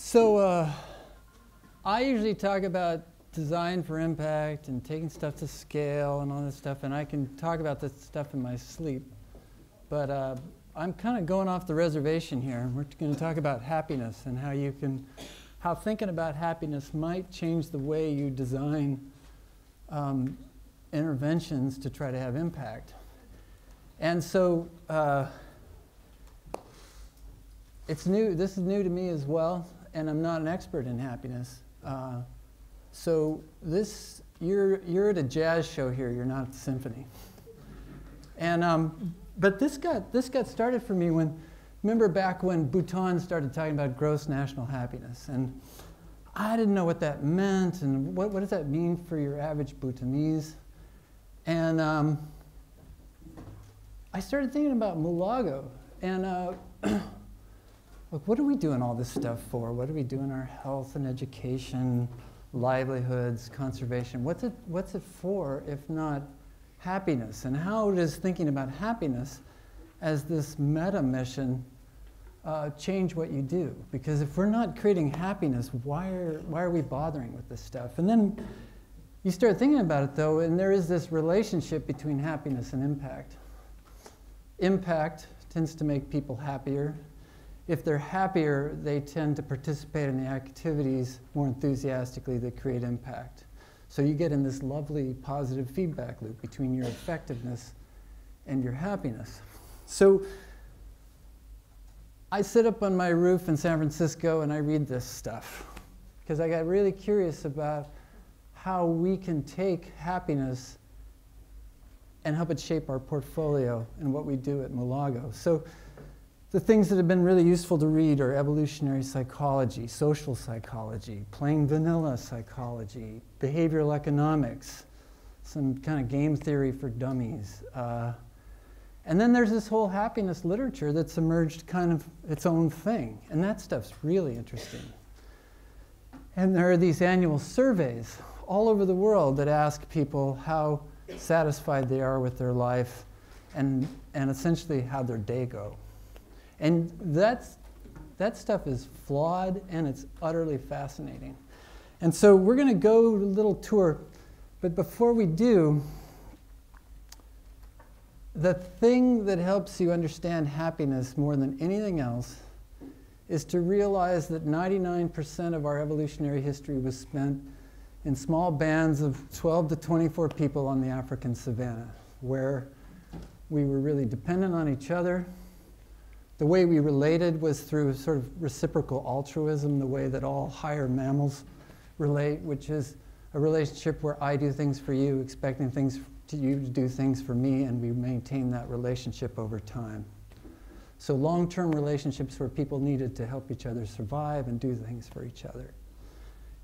So uh, I usually talk about design for impact and taking stuff to scale and all this stuff, and I can talk about this stuff in my sleep. But uh, I'm kind of going off the reservation here. We're going to talk about happiness and how you can, how thinking about happiness might change the way you design um, interventions to try to have impact. And so uh, it's new. This is new to me as well, and I'm not an expert in happiness. Uh, so this, you're, you're at a jazz show here. You're not at the symphony. And, um, but this got, this got started for me when, remember back when Bhutan started talking about gross national happiness. And I didn't know what that meant and what, what does that mean for your average Bhutanese. And um, I started thinking about Mulago. And uh, look, what are we doing all this stuff for? What are we doing our health and education, livelihoods, conservation? What's it, what's it for if not happiness? And how does thinking about happiness as this meta mission uh, change what you do? Because if we're not creating happiness, why are, why are we bothering with this stuff? And then you start thinking about it though, and there is this relationship between happiness and impact. Impact tends to make people happier, if they're happier, they tend to participate in the activities more enthusiastically that create impact. So you get in this lovely positive feedback loop between your effectiveness and your happiness. So I sit up on my roof in San Francisco and I read this stuff because I got really curious about how we can take happiness and help it shape our portfolio and what we do at Mulago. So the things that have been really useful to read are evolutionary psychology, social psychology, plain vanilla psychology, behavioral economics, some kind of game theory for dummies. Uh, and then there's this whole happiness literature that's emerged kind of its own thing. And that stuff's really interesting. And there are these annual surveys all over the world that ask people how satisfied they are with their life and, and essentially how their day go. And that's, that stuff is flawed and it's utterly fascinating. And so we're going to go a little tour, but before we do, the thing that helps you understand happiness more than anything else is to realize that 99% of our evolutionary history was spent in small bands of 12 to 24 people on the African savannah, where we were really dependent on each other the way we related was through sort of reciprocal altruism, the way that all higher mammals relate, which is a relationship where I do things for you, expecting things to you to do things for me, and we maintain that relationship over time. So long-term relationships where people needed to help each other survive and do things for each other.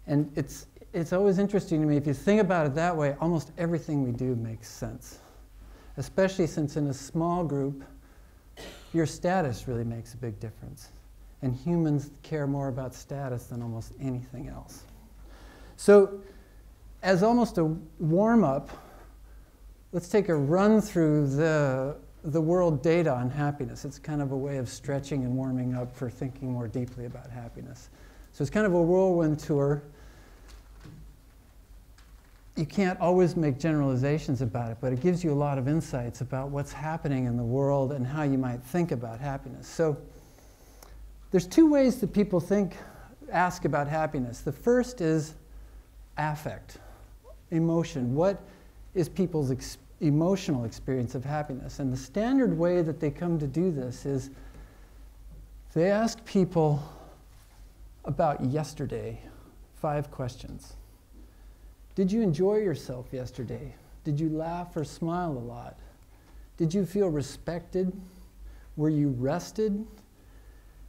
And it's, it's always interesting to me, if you think about it that way, almost everything we do makes sense. Especially since in a small group, your status really makes a big difference. And humans care more about status than almost anything else. So, as almost a warm up, let's take a run through the, the world data on happiness. It's kind of a way of stretching and warming up for thinking more deeply about happiness. So, it's kind of a whirlwind tour you can't always make generalizations about it, but it gives you a lot of insights about what's happening in the world and how you might think about happiness. So there's two ways that people think, ask about happiness. The first is affect, emotion. What is people's ex emotional experience of happiness? And the standard way that they come to do this is they ask people about yesterday, five questions. Did you enjoy yourself yesterday? Did you laugh or smile a lot? Did you feel respected? Were you rested?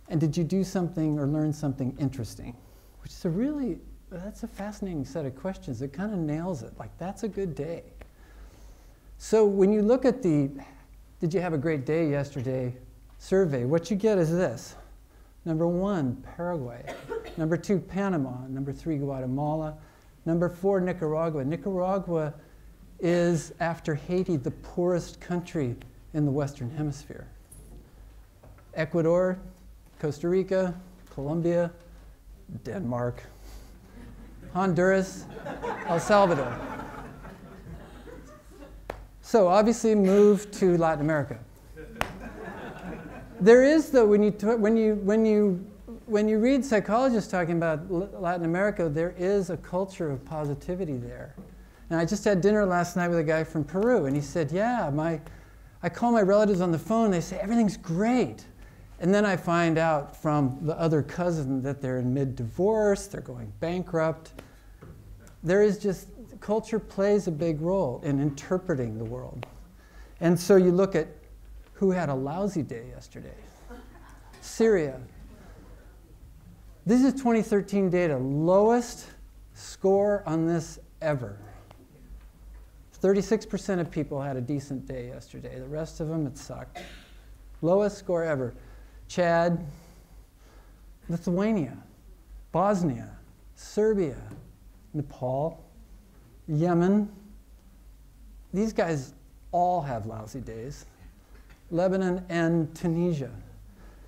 And did you do something or learn something interesting? Which is a really, that's a fascinating set of questions. It kind of nails it. Like, that's a good day. So when you look at the, did you have a great day yesterday survey, what you get is this. Number one, Paraguay. Number two, Panama. Number three, Guatemala. Number four, Nicaragua. Nicaragua is, after Haiti, the poorest country in the Western Hemisphere. Ecuador, Costa Rica, Colombia, Denmark, Honduras, El Salvador. So obviously move to Latin America. There is though when you when you when you when you read psychologists talking about Latin America, there is a culture of positivity there. And I just had dinner last night with a guy from Peru, and he said, "Yeah, my I call my relatives on the phone. They say everything's great." And then I find out from the other cousin that they're in mid divorce, they're going bankrupt. There is just, culture plays a big role in interpreting the world. And so you look at who had a lousy day yesterday Syria. This is 2013 data, lowest score on this ever. 36% of people had a decent day yesterday. The rest of them, it sucked. Lowest score ever. Chad, Lithuania, Bosnia, Serbia, Nepal, Yemen. These guys all have lousy days. Lebanon and Tunisia.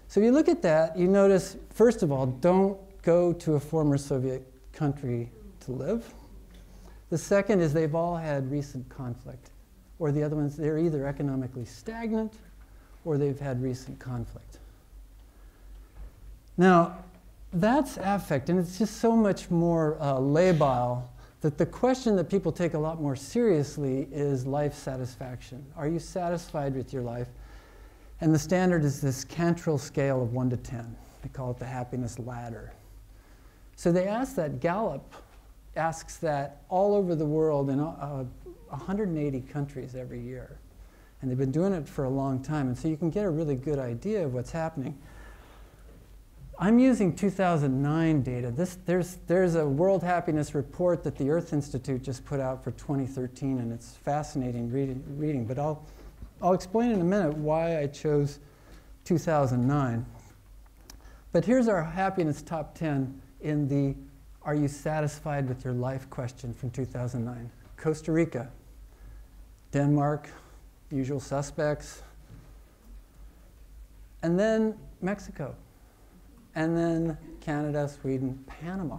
So if you look at that, you notice, first of all, don't go to a former Soviet country to live. The second is they've all had recent conflict. Or the other ones, they're either economically stagnant or they've had recent conflict. Now, that's affect, and it's just so much more uh, labile that the question that people take a lot more seriously is life satisfaction. Are you satisfied with your life? And the standard is this Cantril scale of 1 to 10. They call it the happiness ladder. So they ask that, Gallup asks that all over the world in uh, 180 countries every year. And they've been doing it for a long time. And so you can get a really good idea of what's happening. I'm using 2009 data. This, there's, there's a World Happiness Report that the Earth Institute just put out for 2013, and it's fascinating reading, reading. But I'll, I'll explain in a minute why I chose 2009. But here's our happiness top 10 in the Are You Satisfied with Your Life question from 2009. Costa Rica, Denmark, usual suspects, and then Mexico and then Canada, Sweden, Panama.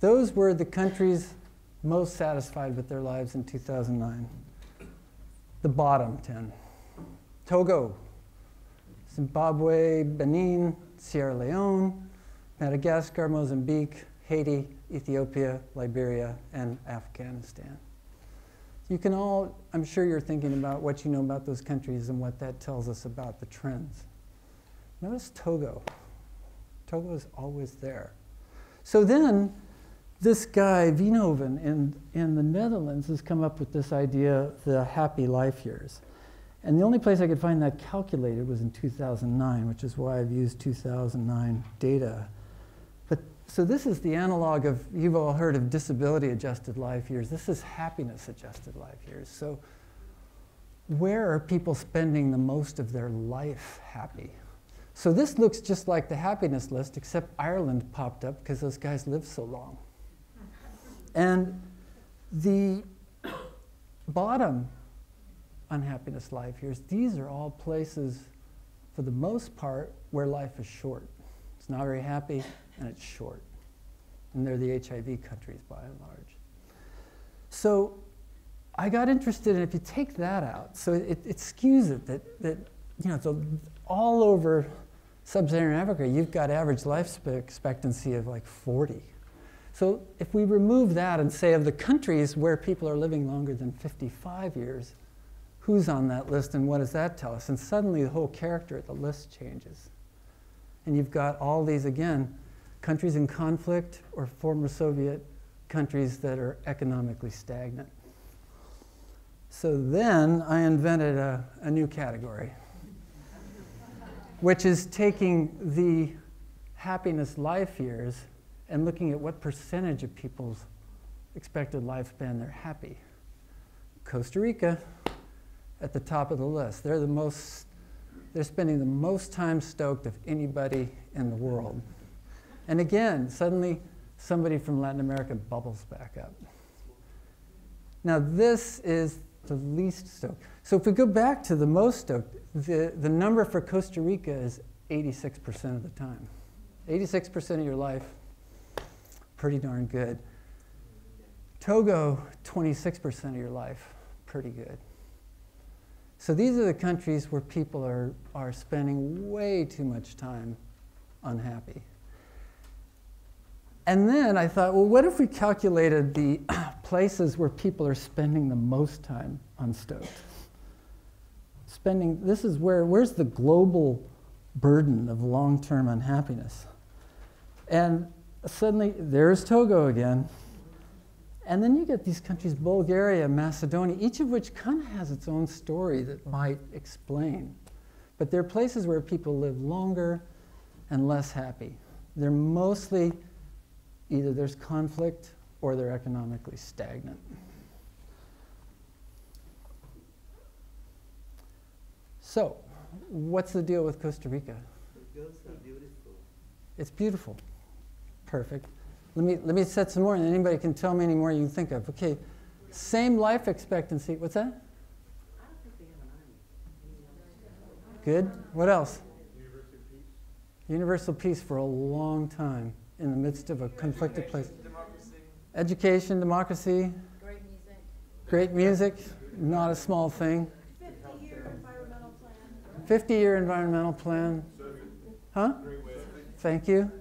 Those were the countries most satisfied with their lives in 2009. The bottom 10 Togo, Zimbabwe, Benin, Sierra Leone, Madagascar, Mozambique, Haiti, Ethiopia, Liberia, and Afghanistan. You can all, I'm sure you're thinking about what you know about those countries and what that tells us about the trends. Notice Togo. Togo is always there. So then, this guy, Veenhoven, in, in the Netherlands, has come up with this idea, the happy life years. And the only place I could find that calculated was in 2009, which is why I've used 2009 data. But so this is the analog of, you've all heard of disability adjusted life years. This is happiness adjusted life years. So where are people spending the most of their life happy? So this looks just like the happiness list, except Ireland popped up because those guys live so long. And the bottom unhappiness life years, these are all places, for the most part, where life is short. It's not very happy and it's short. And they're the HIV countries by and large. So I got interested in if you take that out, so it, it skews it that, that you know, it's all over Sub-Saharan Africa, you've got average life expectancy of like 40. So if we remove that and say of the countries where people are living longer than 55 years, who's on that list and what does that tell us? And suddenly the whole character of the list changes. And you've got all these, again, countries in conflict or former Soviet countries that are economically stagnant. So then I invented a, a new category which is taking the happiness life years and looking at what percentage of people's expected lifespan they're happy. Costa Rica at the top of the list. They're the most they're spending the most time stoked of anybody in the world. And again, suddenly somebody from Latin America bubbles back up. Now this is the least stoked. So if we go back to the most stoked, the, the number for Costa Rica is 86% of the time. 86% of your life, pretty darn good. Togo, 26% of your life, pretty good. So these are the countries where people are, are spending way too much time unhappy. And then I thought, well, what if we calculated the places where people are spending the most time unstoked? Spending, this is where, where's the global burden of long term unhappiness? And suddenly, there's Togo again. And then you get these countries, Bulgaria, Macedonia, each of which kind of has its own story that might explain. But they're places where people live longer and less happy. They're mostly either there's conflict or they're economically stagnant. So, what's the deal with Costa Rica? The girls are beautiful. It's beautiful. Perfect. Let me, let me set some more, and anybody can tell me any more you can think of. Okay, same life expectancy. What's that? I don't think they have an army. Good. What else? Universal peace for a long time in the midst of a conflicted place. Democracy. Education, democracy, Great music. great music, not a small thing. 50-year environmental plan. 50 year environmental plan. Huh? Thank you.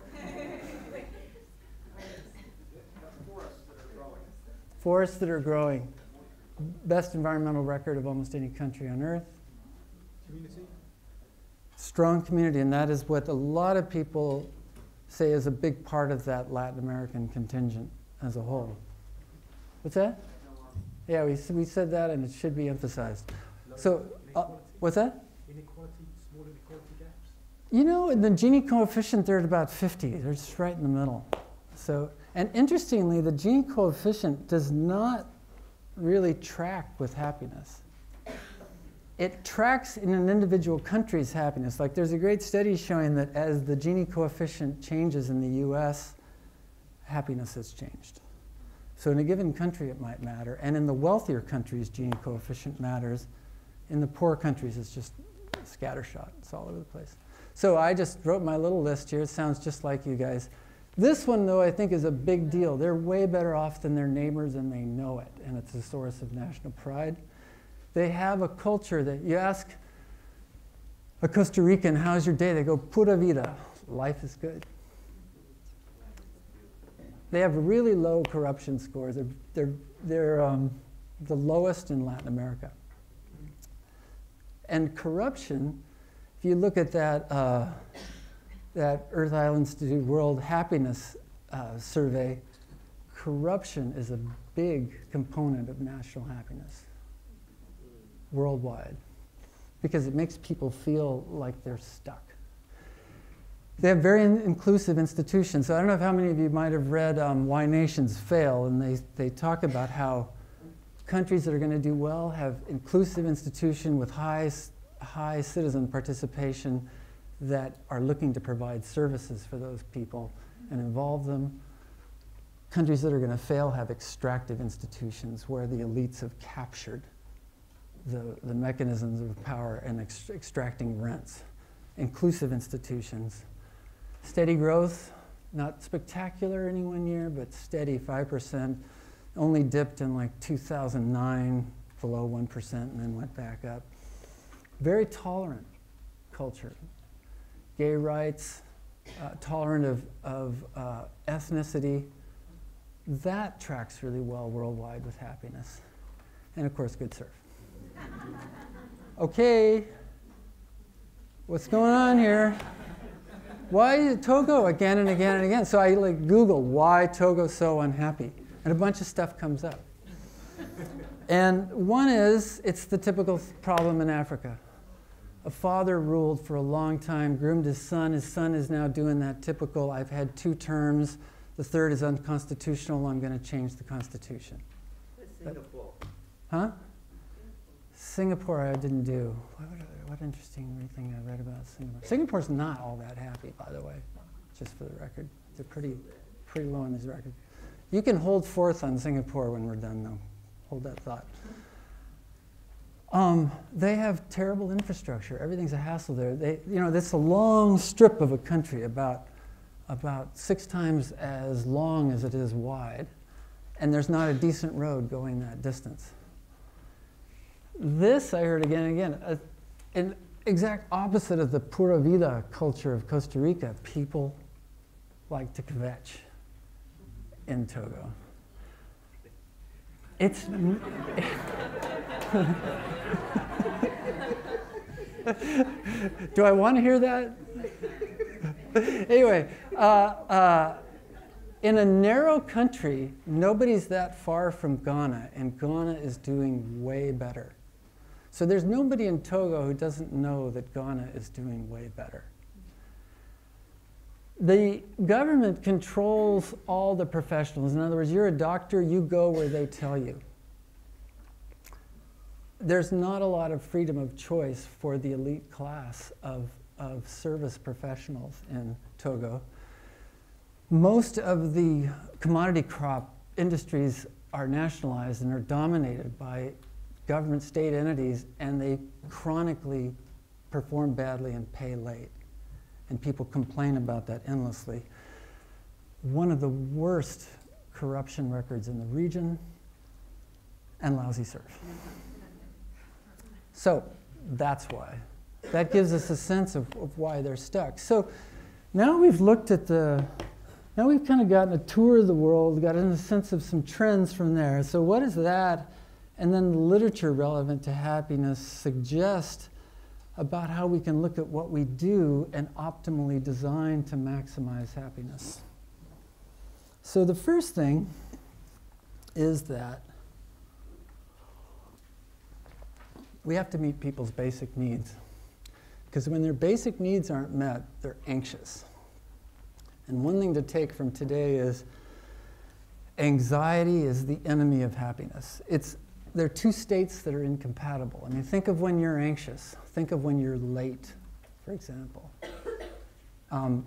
Forests that are growing. Best environmental record of almost any country on earth. Community. Strong community, and that is what a lot of people say is a big part of that Latin American contingent as a whole. What's that? Yeah, we, we said that, and it should be emphasized. So, uh, what's that? Inequality, small inequality gaps. You know, in the Gini coefficient, they're at about 50. They're just right in the middle. So, and interestingly, the Gini coefficient does not really track with happiness. It tracks in an individual country's happiness. Like there's a great study showing that as the Gini coefficient changes in the US, happiness has changed. So in a given country, it might matter. And in the wealthier countries, Gini coefficient matters. In the poor countries, it's just scattershot. It's all over the place. So I just wrote my little list here. It sounds just like you guys. This one, though, I think is a big deal. They're way better off than their neighbors, and they know it, and it's a source of national pride. They have a culture that you ask a Costa Rican, How's your day? They go, Pura vida. Life is good. They have really low corruption scores. They're, they're, they're um, the lowest in Latin America. And corruption, if you look at that, uh, that Earth Island Institute World Happiness uh, Survey, corruption is a big component of national happiness worldwide because it makes people feel like they're stuck. They have very in- inclusive institutions. So I don't know how many of you might have read um, Why Nations Fail, and they, they talk about how countries that are going to do well have inclusive institution with high, high citizen participation that are looking to provide services for those people and involve them. Countries that are going to fail have extractive institutions where the elites have captured the, the mechanisms of power and ex- extracting rents. Inclusive institutions. Steady growth, not spectacular any one year, but steady 5%. Only dipped in like 2009, below 1%, and then went back up. Very tolerant culture. Gay rights, uh, tolerant of, of uh, ethnicity. That tracks really well worldwide with happiness. And of course, good surf. Okay, what's going on here? Why is Togo again and again and again? So I like Google why Togo so unhappy, and a bunch of stuff comes up. And one is it's the typical problem in Africa. A father ruled for a long time, groomed his son. His son is now doing that typical I've had two terms, the third is unconstitutional, I'm going to change the Constitution. Singapore. Huh? Singapore, I didn't do. What, what interesting thing I read about Singapore. Singapore's not all that happy, by the way, just for the record. They're pretty, pretty low on this record. You can hold forth on Singapore when we're done, though. Hold that thought. Um, they have terrible infrastructure. Everything's a hassle there. They, you know, this is a long strip of a country, about about six times as long as it is wide, and there's not a decent road going that distance. This I heard again and again, uh, an exact opposite of the pura vida culture of Costa Rica. People like to kvetch in Togo. It's. Do I want to hear that? anyway, uh, uh, in a narrow country, nobody's that far from Ghana, and Ghana is doing way better. So there's nobody in Togo who doesn't know that Ghana is doing way better. The government controls all the professionals. In other words, you're a doctor, you go where they tell you. There's not a lot of freedom of choice for the elite class of, of service professionals in Togo. Most of the commodity crop industries are nationalized and are dominated by government state entities, and they chronically perform badly and pay late and people complain about that endlessly. One of the worst corruption records in the region, and lousy surf. So that's why. That gives us a sense of, of why they're stuck. So now we've looked at the, now we've kind of gotten a tour of the world, gotten a sense of some trends from there. So what is that? And then the literature relevant to happiness suggest about how we can look at what we do and optimally design to maximize happiness. So, the first thing is that we have to meet people's basic needs. Because when their basic needs aren't met, they're anxious. And one thing to take from today is anxiety is the enemy of happiness. It's there are two states that are incompatible. I mean, think of when you're anxious. Think of when you're late, for example. Um,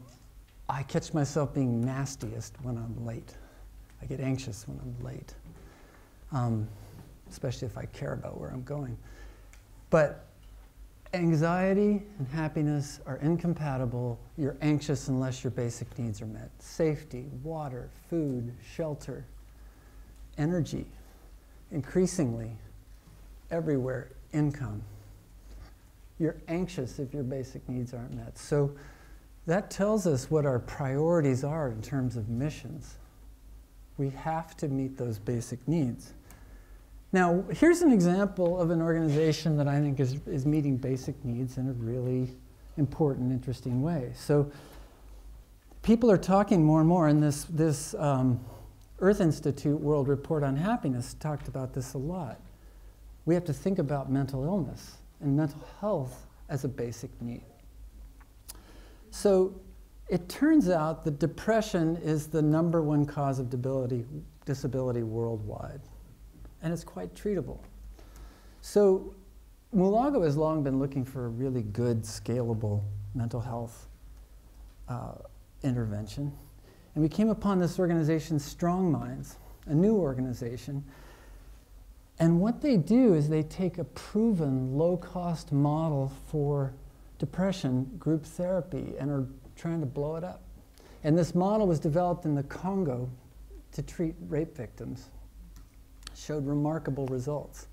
I catch myself being nastiest when I'm late. I get anxious when I'm late, um, especially if I care about where I'm going. But anxiety and happiness are incompatible. You're anxious unless your basic needs are met safety, water, food, shelter, energy increasingly everywhere income. You're anxious if your basic needs aren't met. So that tells us what our priorities are in terms of missions. We have to meet those basic needs. Now, here's an example of an organization that I think is, is meeting basic needs in a really important, interesting way. So, people are talking more and more, and this, this um, Earth Institute World Report on Happiness talked about this a lot. We have to think about mental illness and mental health as a basic need. So it turns out that depression is the number one cause of disability, disability worldwide, and it's quite treatable. So Mulago has long been looking for a really good, scalable mental health uh, intervention. And we came upon this organization, Strong Minds, a new organization. And what they do is they take a proven low cost model for depression, group therapy, and are trying to blow it up. And this model was developed in the Congo to treat rape victims, showed remarkable results.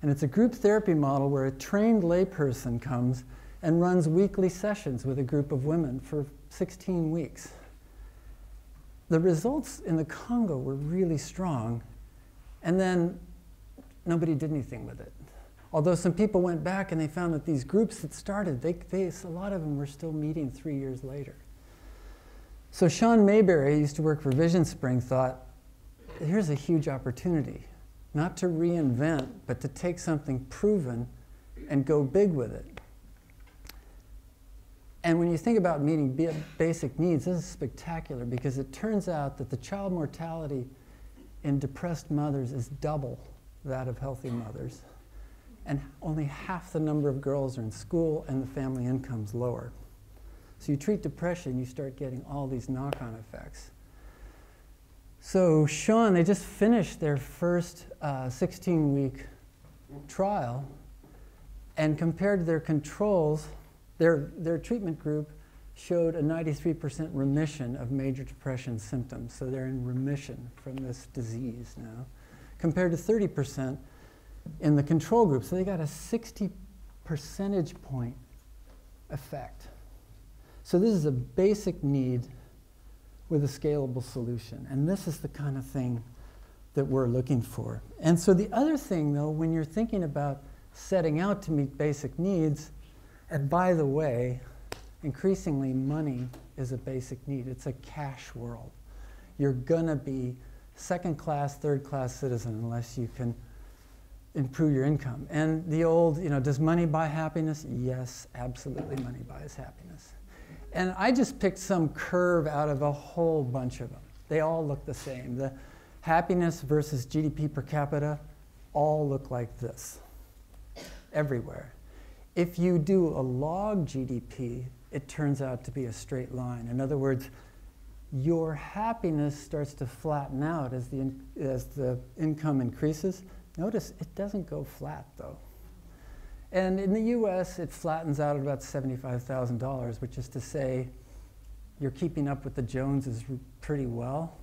And it's a group therapy model where a trained layperson comes and runs weekly sessions with a group of women for 16 weeks the results in the Congo were really strong, and then nobody did anything with it. Although some people went back and they found that these groups that started, they, they, a lot of them were still meeting three years later. So Sean Mayberry, who used to work for Vision Spring, thought, here's a huge opportunity, not to reinvent, but to take something proven and go big with it. And when you think about meeting basic needs, this is spectacular because it turns out that the child mortality in depressed mothers is double that of healthy mothers. And only half the number of girls are in school and the family income's lower. So you treat depression, you start getting all these knock on effects. So, Sean, they just finished their first 16 uh, week trial, and compared to their controls, their, their treatment group, showed a 93% remission of major depression symptoms. So they're in remission from this disease now, compared to 30% in the control group. So they got a 60 percentage point effect. So this is a basic need with a scalable solution. And this is the kind of thing that we're looking for. And so the other thing, though, when you're thinking about setting out to meet basic needs, and by the way, increasingly money is a basic need. It's a cash world. You're going to be second class, third class citizen unless you can improve your income. And the old, you know, does money buy happiness? Yes, absolutely, money buys happiness. And I just picked some curve out of a whole bunch of them. They all look the same. The happiness versus GDP per capita all look like this everywhere. If you do a log GDP, it turns out to be a straight line. In other words, your happiness starts to flatten out as the, as the income increases. Notice it doesn't go flat though. And in the US, it flattens out at about $75,000, which is to say you're keeping up with the Joneses pretty well.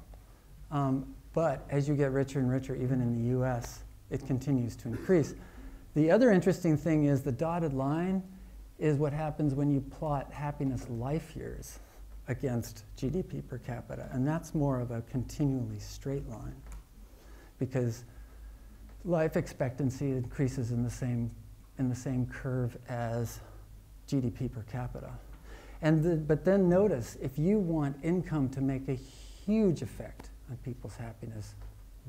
Um, but as you get richer and richer, even in the US, it continues to increase. The other interesting thing is the dotted line is what happens when you plot happiness life years against GDP per capita. And that's more of a continually straight line because life expectancy increases in the same, in the same curve as GDP per capita. And the, but then notice, if you want income to make a huge effect on people's happiness,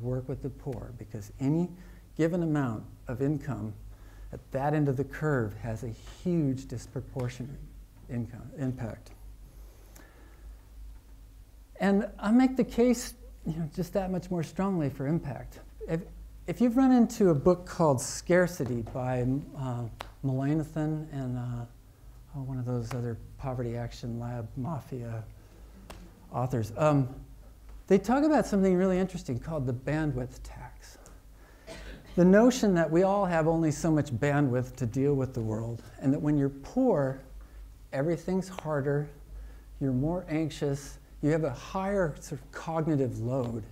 work with the poor because any given amount of income at that end of the curve has a huge disproportionate income, impact. And I make the case you know, just that much more strongly for impact. If, if you've run into a book called Scarcity by uh, Mullainathan and uh, oh, one of those other Poverty Action Lab Mafia authors, um, they talk about something really interesting called the bandwidth tax. The notion that we all have only so much bandwidth to deal with the world, and that when you're poor, everything's harder, you're more anxious, you have a higher sort of cognitive load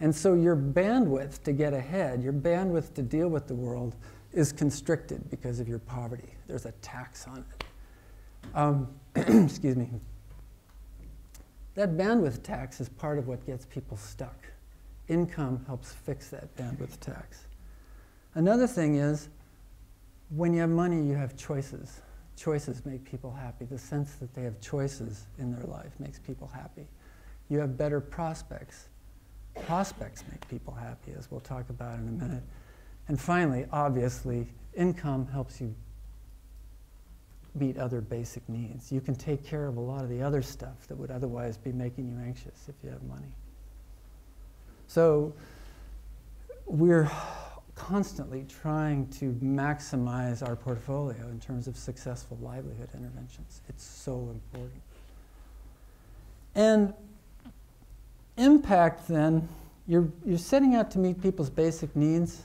and so your bandwidth to get ahead, your bandwidth to deal with the world, is constricted because of your poverty. There's a tax on it. Um, excuse me. That bandwidth tax is part of what gets people stuck. Income helps fix that bandwidth tax. Another thing is when you have money, you have choices. Choices make people happy. The sense that they have choices in their life makes people happy. You have better prospects prospects make people happy, as we'll talk about in a minute. And finally, obviously, income helps you meet other basic needs. You can take care of a lot of the other stuff that would otherwise be making you anxious if you have money. So we're constantly trying to maximize our portfolio in terms of successful livelihood interventions. It's so important. And impact, then, you're, you're setting out to meet people's basic needs.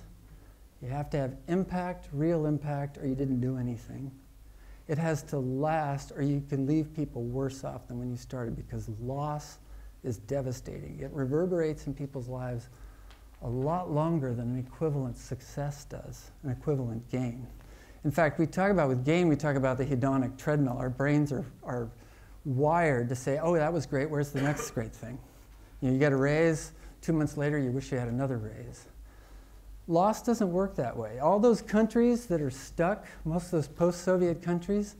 You have to have impact, real impact, or you didn't do anything. It has to last, or you can leave people worse off than when you started because loss is devastating. It reverberates in people's lives a lot longer than an equivalent success does, an equivalent gain. In fact, we talk about with gain, we talk about the hedonic treadmill. Our brains are, are wired to say, oh, that was great, where's the next great thing? You, get a raise, two months later, you wish you had another raise. Loss doesn't work that way. All those countries that are stuck, most of those post Soviet countries,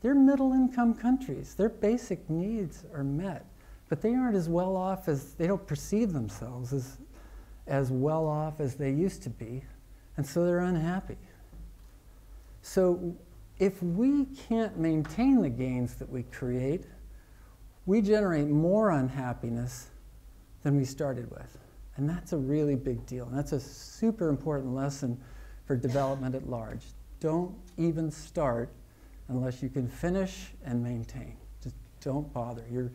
they're middle income countries. Their basic needs are met, but they aren't as well off as, they don't perceive themselves as, as well off as they used to be, and so they're unhappy. So if we can't maintain the gains that we create, we generate more unhappiness than we started with. And that's a really big deal. And that's a super important lesson for development at large. Don't even start unless you can finish and maintain. Just don't bother. You're,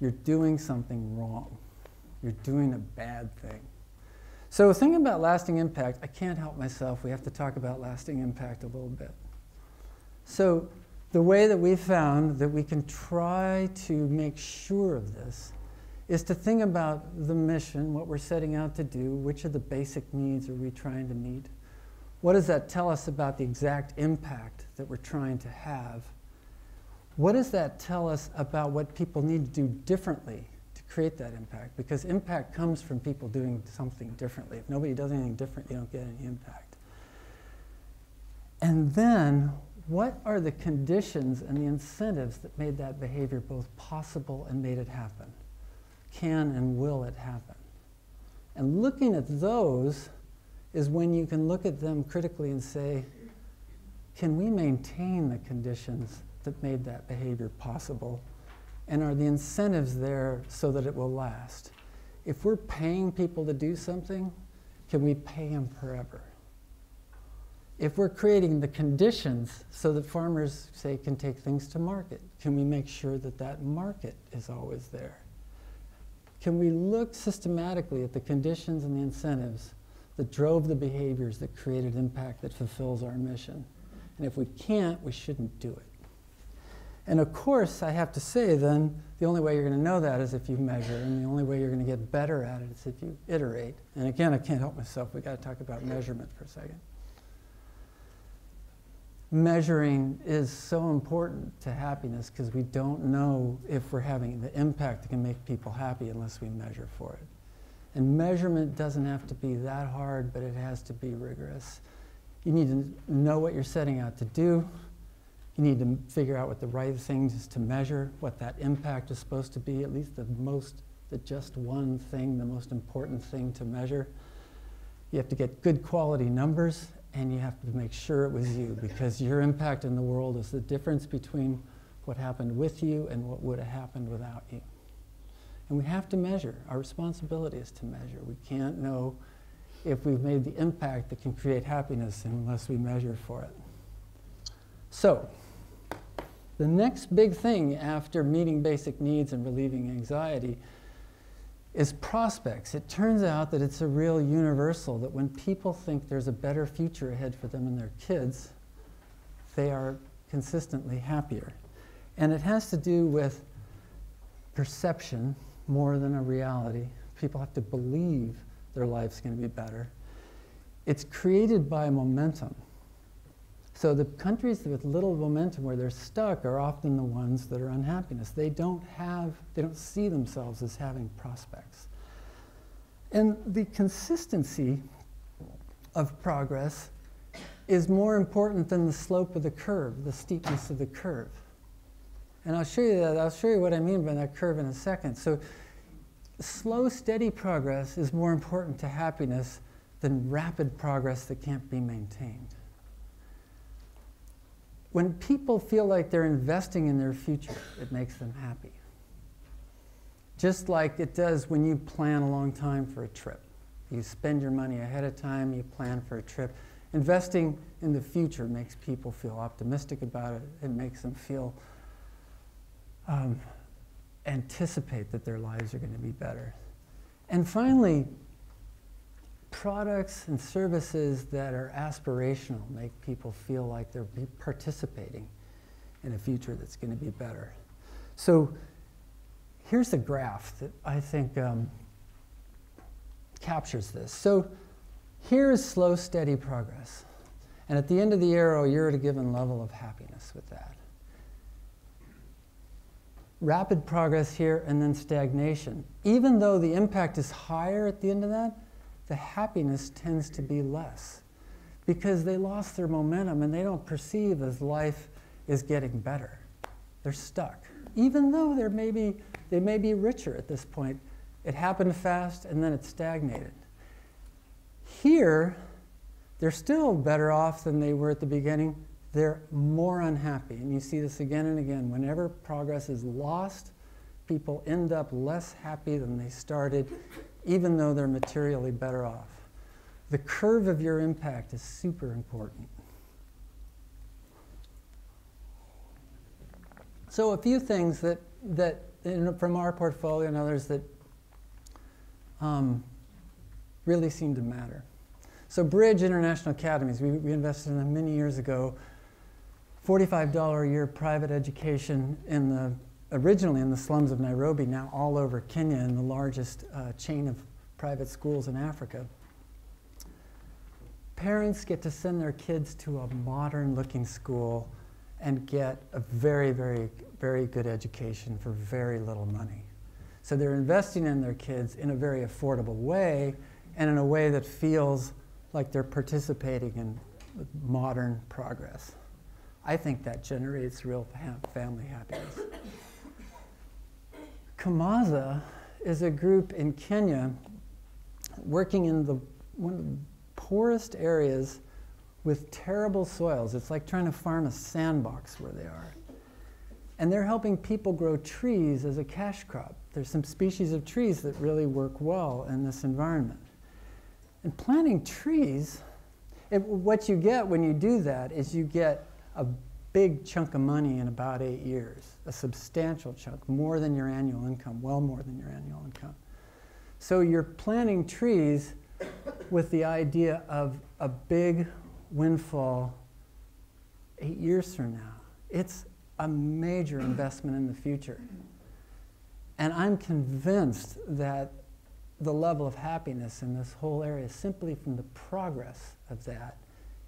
you're doing something wrong. You're doing a bad thing. So, thinking about lasting impact, I can't help myself. We have to talk about lasting impact a little bit. So, the way that we found that we can try to make sure of this is to think about the mission, what we're setting out to do, which of the basic needs are we trying to meet? What does that tell us about the exact impact that we're trying to have? What does that tell us about what people need to do differently to create that impact? Because impact comes from people doing something differently. If nobody does anything different, you don't get any impact. And then, what are the conditions and the incentives that made that behavior both possible and made it happen? Can and will it happen? And looking at those is when you can look at them critically and say, can we maintain the conditions that made that behavior possible? And are the incentives there so that it will last? If we're paying people to do something, can we pay them forever? If we're creating the conditions so that farmers, say, can take things to market, can we make sure that that market is always there? Can we look systematically at the conditions and the incentives that drove the behaviors that created impact that fulfills our mission? And if we can't, we shouldn't do it. And of course, I have to say then, the only way you're going to know that is if you measure, and the only way you're going to get better at it is if you iterate. And again, I can't help myself. We've got to talk about measurement for a second measuring is so important to happiness because we don't know if we're having the impact that can make people happy unless we measure for it. And measurement doesn't have to be that hard, but it has to be rigorous. You need to know what you're setting out to do. You need to figure out what the right thing is to measure, what that impact is supposed to be, at least the most, the just one thing, the most important thing to measure. You have to get good quality numbers and you have to make sure it was you because your impact in the world is the difference between what happened with you and what would have happened without you. And we have to measure. Our responsibility is to measure. We can't know if we've made the impact that can create happiness unless we measure for it. So, the next big thing after meeting basic needs and relieving anxiety is prospects. It turns out that it's a real universal that when people think there's a better future ahead for them and their kids, they are consistently happier. And it has to do with perception more than a reality. People have to believe their life's going to be better. It's created by momentum. So the countries with little momentum where they're stuck are often the ones that are unhappiness. They don't have, they don't see themselves as having prospects. And the consistency of progress is more important than the slope of the curve, the steepness of the curve. And I'll show you that, I'll show you what I mean by that curve in a second. So slow, steady progress is more important to happiness than rapid progress that can't be maintained when people feel like they're investing in their future, it makes them happy. Just like it does when you plan a long time for a trip. You spend your money ahead of time, you plan for a trip. Investing in the future makes people feel optimistic about it. It makes them feel, um, anticipate that their lives are going to be better. And finally, products and services that are aspirational make people feel like they're participating in a future that's going to be better. So here's a graph that I think um, captures this. So here is slow, steady progress. And at the end of the arrow, you're at a given level of happiness with that. Rapid progress here and then stagnation. Even though the impact is higher at the end of that, the happiness tends to be less because they lost their momentum and they don't perceive as life is getting better. They're stuck. Even though they're maybe, they may be richer at this point, it happened fast and then it stagnated. Here, they're still better off than they were at the beginning. They're more unhappy. And you see this again and again. Whenever progress is lost, people end up less happy than they started, even though they're materially better off. The curve of your impact is super important. So, a few things that, that in, from our portfolio and others that um, really seem to matter. So, Bridge International Academies, we, we invested in them many years ago $45 a year private education in the originally in the slums of Nairobi, now all over Kenya, in the largest uh, chain of private schools in Africa. Parents get to send their kids to a modern looking school and get a very, very, very good education for very little money. So they're investing in their kids in a very affordable way and in a way that feels like they're participating in modern progress. I think that generates real family happiness. Komaza is a group in Kenya working in the, one of the poorest areas with terrible soils. It's like trying to farm a sandbox where they are. And they're helping people grow trees as a cash crop. There's some species of trees that really work well in this environment. And planting trees, it, what you get when you do that is you get a big chunk of money in about eight years, a substantial chunk, more than your annual income, well more than your annual income. So you're planting trees with the idea of a big windfall eight years from now. It's a major investment in the future. And I'm convinced that the level of happiness in this whole area, simply from the progress of that,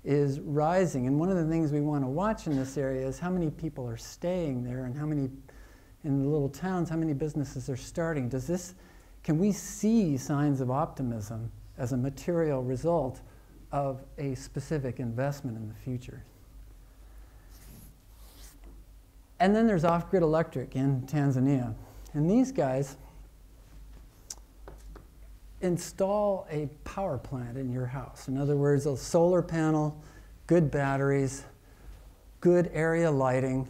is rising. And one of the things we want to watch in this area is how many people are staying there and how many, in the little towns, how many businesses are starting. Does this, can we see signs of optimism as a material result of a specific investment in the future? And then there's off grid electric in Tanzania. And these guys install a power plant in your house. In other words, a solar panel, good batteries, good area lighting,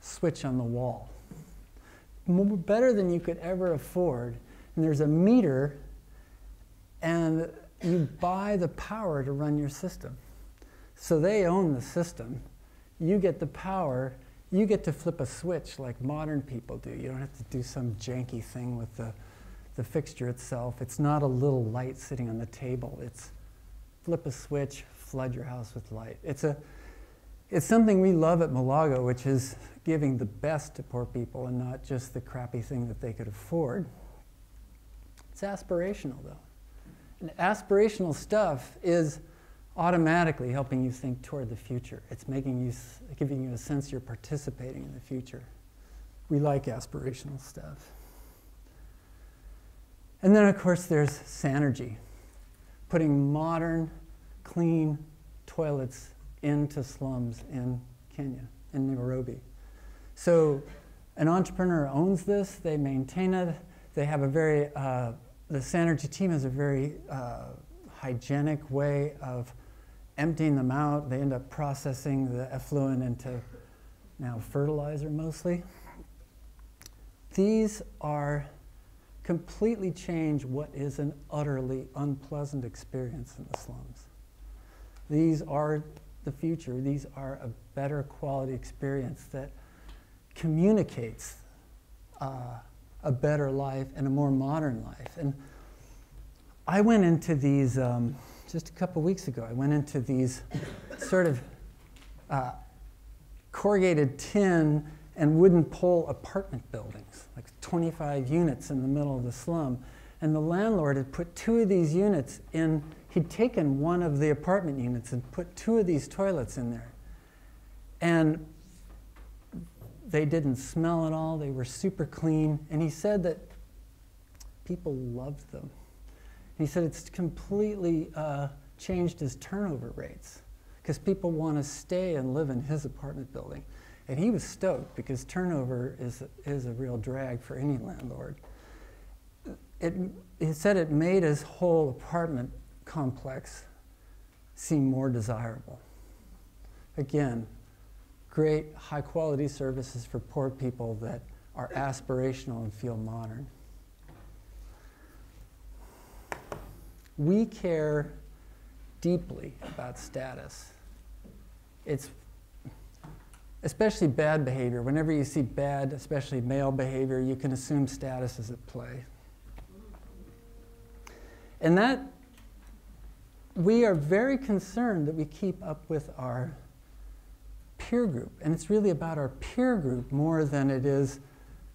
switch on the wall. More, better than you could ever afford. And there's a meter, and you buy the power to run your system. So they own the system. You get the power. You get to flip a switch like modern people do. You don't have to do some janky thing with the the fixture itself. It's not a little light sitting on the table. It's flip a switch, flood your house with light. It's, a, it's something we love at Mulago, which is giving the best to poor people and not just the crappy thing that they could afford. It's aspirational, though. And aspirational stuff is automatically helping you think toward the future. It's making you, giving you a sense you're participating in the future. We like aspirational stuff. And then, of course, there's Sanergy, putting modern, clean toilets into slums in Kenya, in Nairobi. So, an entrepreneur owns this, they maintain it, they have a very, uh, the Sanergy team has a very uh, hygienic way of emptying them out. They end up processing the effluent into now fertilizer mostly. These are completely change what is an utterly unpleasant experience in the slums. These are the future. These are a better quality experience that communicates uh, a better life and a more modern life. And I went into these um, just a couple weeks ago. I went into these sort of uh, corrugated tin and wooden pole apartment buildings, like 25 units in the middle of the slum. And the landlord had put two of these units in, he'd taken one of the apartment units and put two of these toilets in there. And they didn't smell at all, they were super clean. And he said that people loved them. He said it's completely uh, changed his turnover rates because people want to stay and live in his apartment building. And he was stoked because turnover is, is a real drag for any landlord. It, he said it made his whole apartment complex seem more desirable. Again, great high quality services for poor people that are aspirational and feel modern. We care deeply about status. It's especially bad behavior. Whenever you see bad, especially male behavior, you can assume status is at play. And that, we are very concerned that we keep up with our peer group. And it's really about our peer group more than it is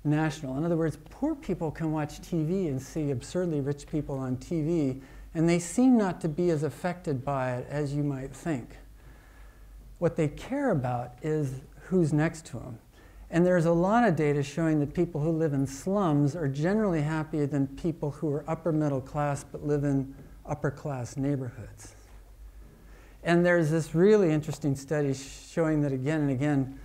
national. In other words, poor people can watch TV and see absurdly rich people on TV, and they seem not to be as affected by it as you might think. What they care about is who's next to them. And there's a lot of data showing that people who live in slums are generally happier than people who are upper middle class but live in upper class neighborhoods. And there's this really interesting study showing that again and again,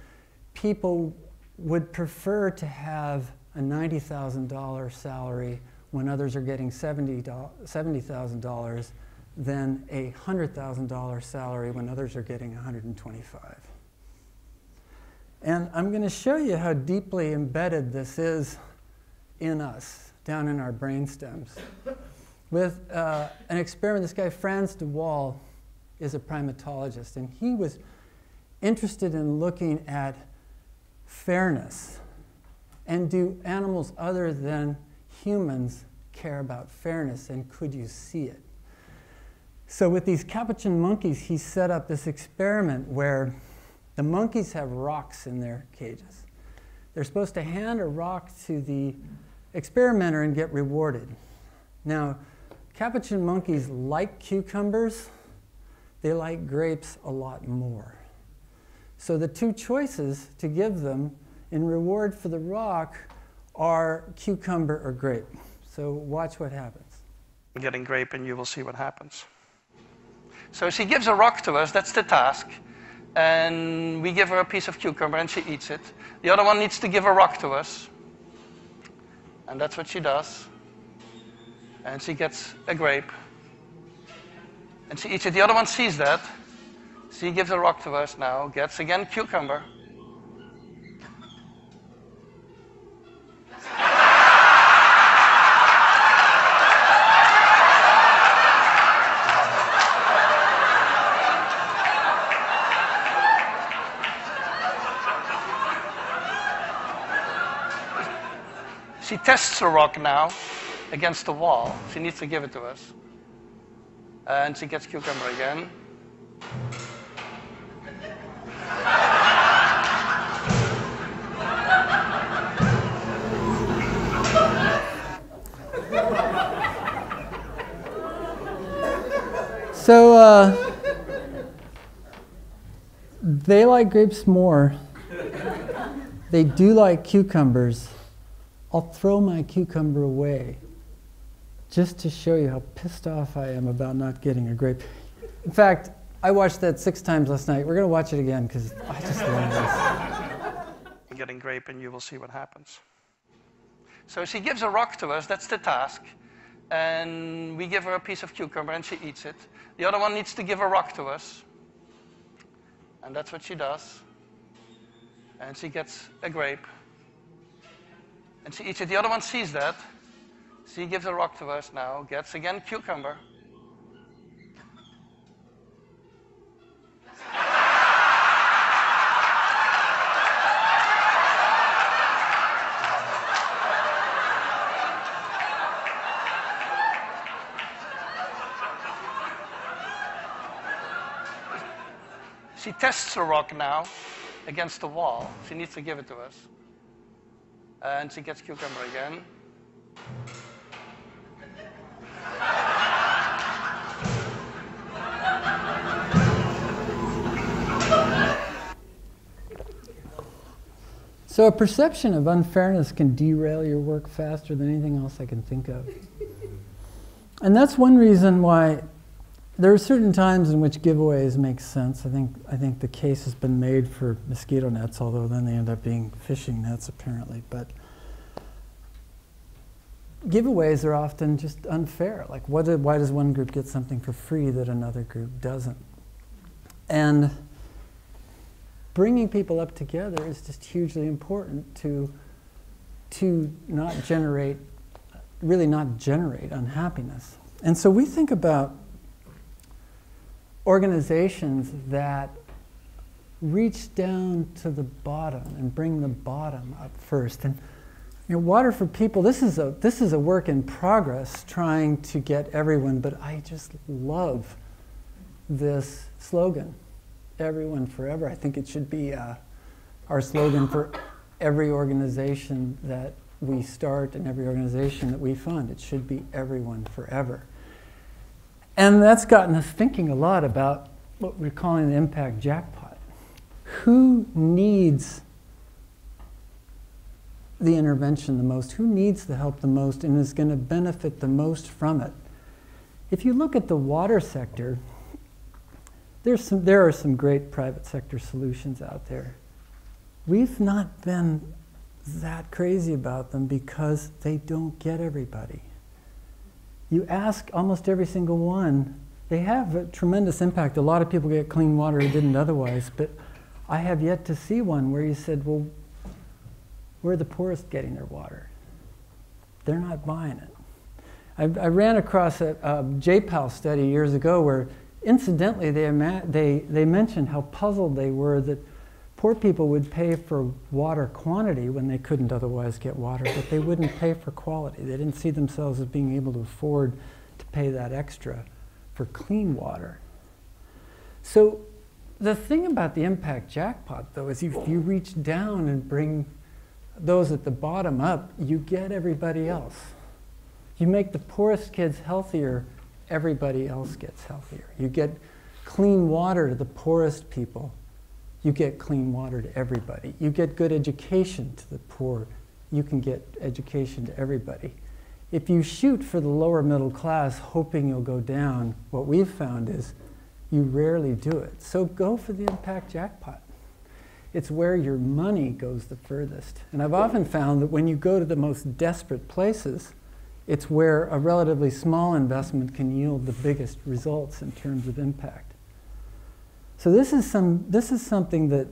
people would prefer to have a $90,000 salary when others are getting $70,000 than a $100,000 salary when others are getting 125. And I'm going to show you how deeply embedded this is in us, down in our brain stems. With uh, an experiment, this guy, Frans de Waal, is a primatologist, and he was interested in looking at fairness. And do animals other than humans care about fairness, and could you see it? So, with these capuchin monkeys, he set up this experiment where the monkeys have rocks in their cages. They're supposed to hand a rock to the experimenter and get rewarded. Now, capuchin monkeys like cucumbers, they like grapes a lot more. So the two choices to give them in reward for the rock are cucumber or grape. So watch what happens. Getting grape, and you will see what happens. So she gives a rock to us, that's the task and we give her a piece of cucumber and she eats it. The other one needs to give a rock to us, and that's what she does. And she gets a grape, and she eats it. The other one sees that. She gives a rock to us now, gets again cucumber. She tests the rock now against the wall. She needs to give it to us. And she gets cucumber again. So uh, they like grapes more. They do like cucumbers. I'll throw my cucumber away just to show you how pissed off I am about not getting a grape. In fact, I watched that six times last night. We're going to watch it again because I just love this. Getting grape, and you will see what happens. So she gives a rock to us, that's the task. And we give her a piece of cucumber and she eats it. The other one needs to give a rock to us. And that's what she does. And she gets a grape. And she. The other one sees that. She gives a rock to us now, gets again cucumber. She tests the rock now against the wall. She needs to give it to us. And she gets cucumber again. So, a perception of unfairness can derail your work faster than anything else I can think of. And that's one reason why there are certain times in which giveaways make sense. I think, I think the case has been made for mosquito nets, although then they end up being fishing nets apparently. But giveaways are often just unfair. Like, why does one group get something for free that another group doesn't? And bringing people up together is just hugely important to, to not generate, really not generate unhappiness. And so we think about organizations that reach down to the bottom and bring the bottom up first. And you know, Water for People, this is, a, this is a work in progress trying to get everyone, but I just love this slogan. everyone forever. I think it should be uh, our slogan for every organization that we start and every organization that we fund. It should be everyone forever. And that's gotten us thinking a lot about what we're calling the impact jackpot. Who needs the intervention the most? Who needs the help the most and is going to benefit the most from it? If you look at the water sector, there's some, there are some great private sector solutions out there. We've not been that crazy about them because they don't get everybody. You ask almost every single one, they have a tremendous impact. A lot of people get clean water who didn't otherwise, but I have yet to see one where you said, well, where are the poorest getting their water? They're not buying it. I, I ran across a, a JPAL study years ago where, incidentally, they, they, they mentioned how puzzled they were that poor people would pay for water quantity when they couldn't otherwise get water, but they wouldn't pay for quality. They didn't see themselves as being able to afford to pay that extra for clean water. So the thing about the impact jackpot, though, is if you reach down and bring those at the bottom up, you get everybody else. You make the poorest kids healthier, everybody else gets healthier. You get clean water to the poorest people, you get clean water to everybody. You get good education to the poor, you can get education to everybody. If you shoot for the lower middle class hoping you'll go down, what we've found is you rarely do it. So go for the impact jackpot. It's where your money goes the furthest. And I've often found that when you go to the most desperate places, it's where a relatively small investment can yield the biggest results in terms of impact. So this is some this is something that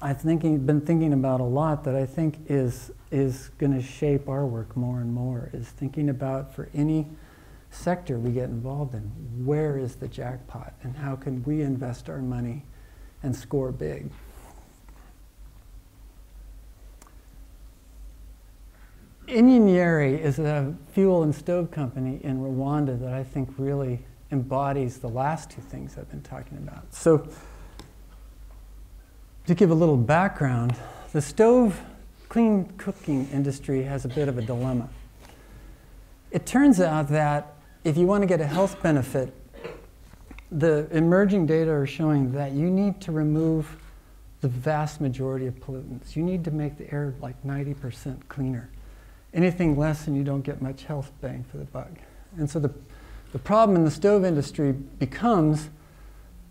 I've thinking, been thinking about a lot that I think is is going to shape our work more and more is thinking about for any sector we get involved in, where is the jackpot and how can we invest our money and score big? Inyenyeri is a fuel and stove company in Rwanda that I think really embodies the last two things I've been talking about. So, to give a little background, the stove clean cooking industry has a bit of a dilemma. It turns out that if you want to get a health benefit, the emerging data are showing that you need to remove the vast majority of pollutants. You need to make the air like 90% cleaner. Anything less, and you don't get much health bang for the buck. And so the, the problem in the stove industry becomes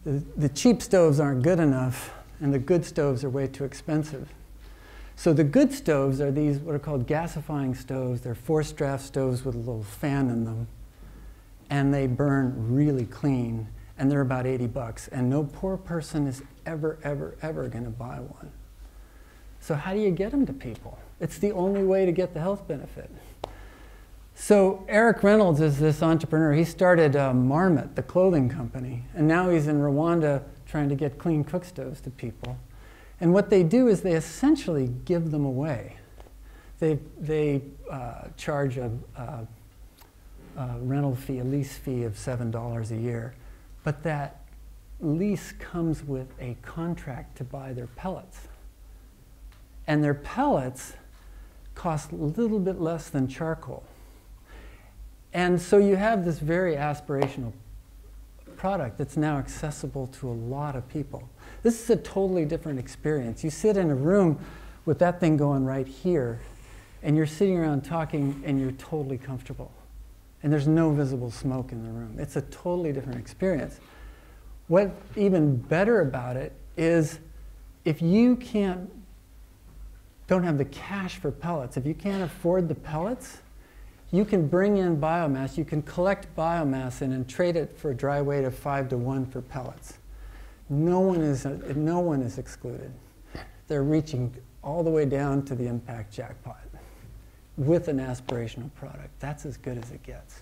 the, the cheap stoves aren't good enough, and the good stoves are way too expensive. So the good stoves are these what are called gasifying stoves. They're forced draft stoves with a little fan in them. And they burn really clean. And they're about 80 bucks. And no poor person is ever, ever, ever going to buy one. So how do you get them to people? It's the only way to get the health benefit. So Eric Reynolds is this entrepreneur. He started uh, Marmot, the clothing company, and now he's in Rwanda trying to get clean cook stoves to people. And what they do is they essentially give them away. They, they uh, charge a, a, a rental fee, a lease fee of $7 a year, but that lease comes with a contract to buy their pellets. And their pellets cost a little bit less than charcoal. And so you have this very aspirational product that's now accessible to a lot of people. This is a totally different experience. You sit in a room with that thing going right here, and you're sitting around talking, and you're totally comfortable. And there's no visible smoke in the room. It's a totally different experience. What even better about it is if you can't don't have the cash for pellets, if you can't afford the pellets, you can bring in biomass, you can collect biomass and trade it for a dry weight of five to one for pellets. No one is, no one is excluded. They're reaching all the way down to the impact jackpot with an aspirational product. That's as good as it gets.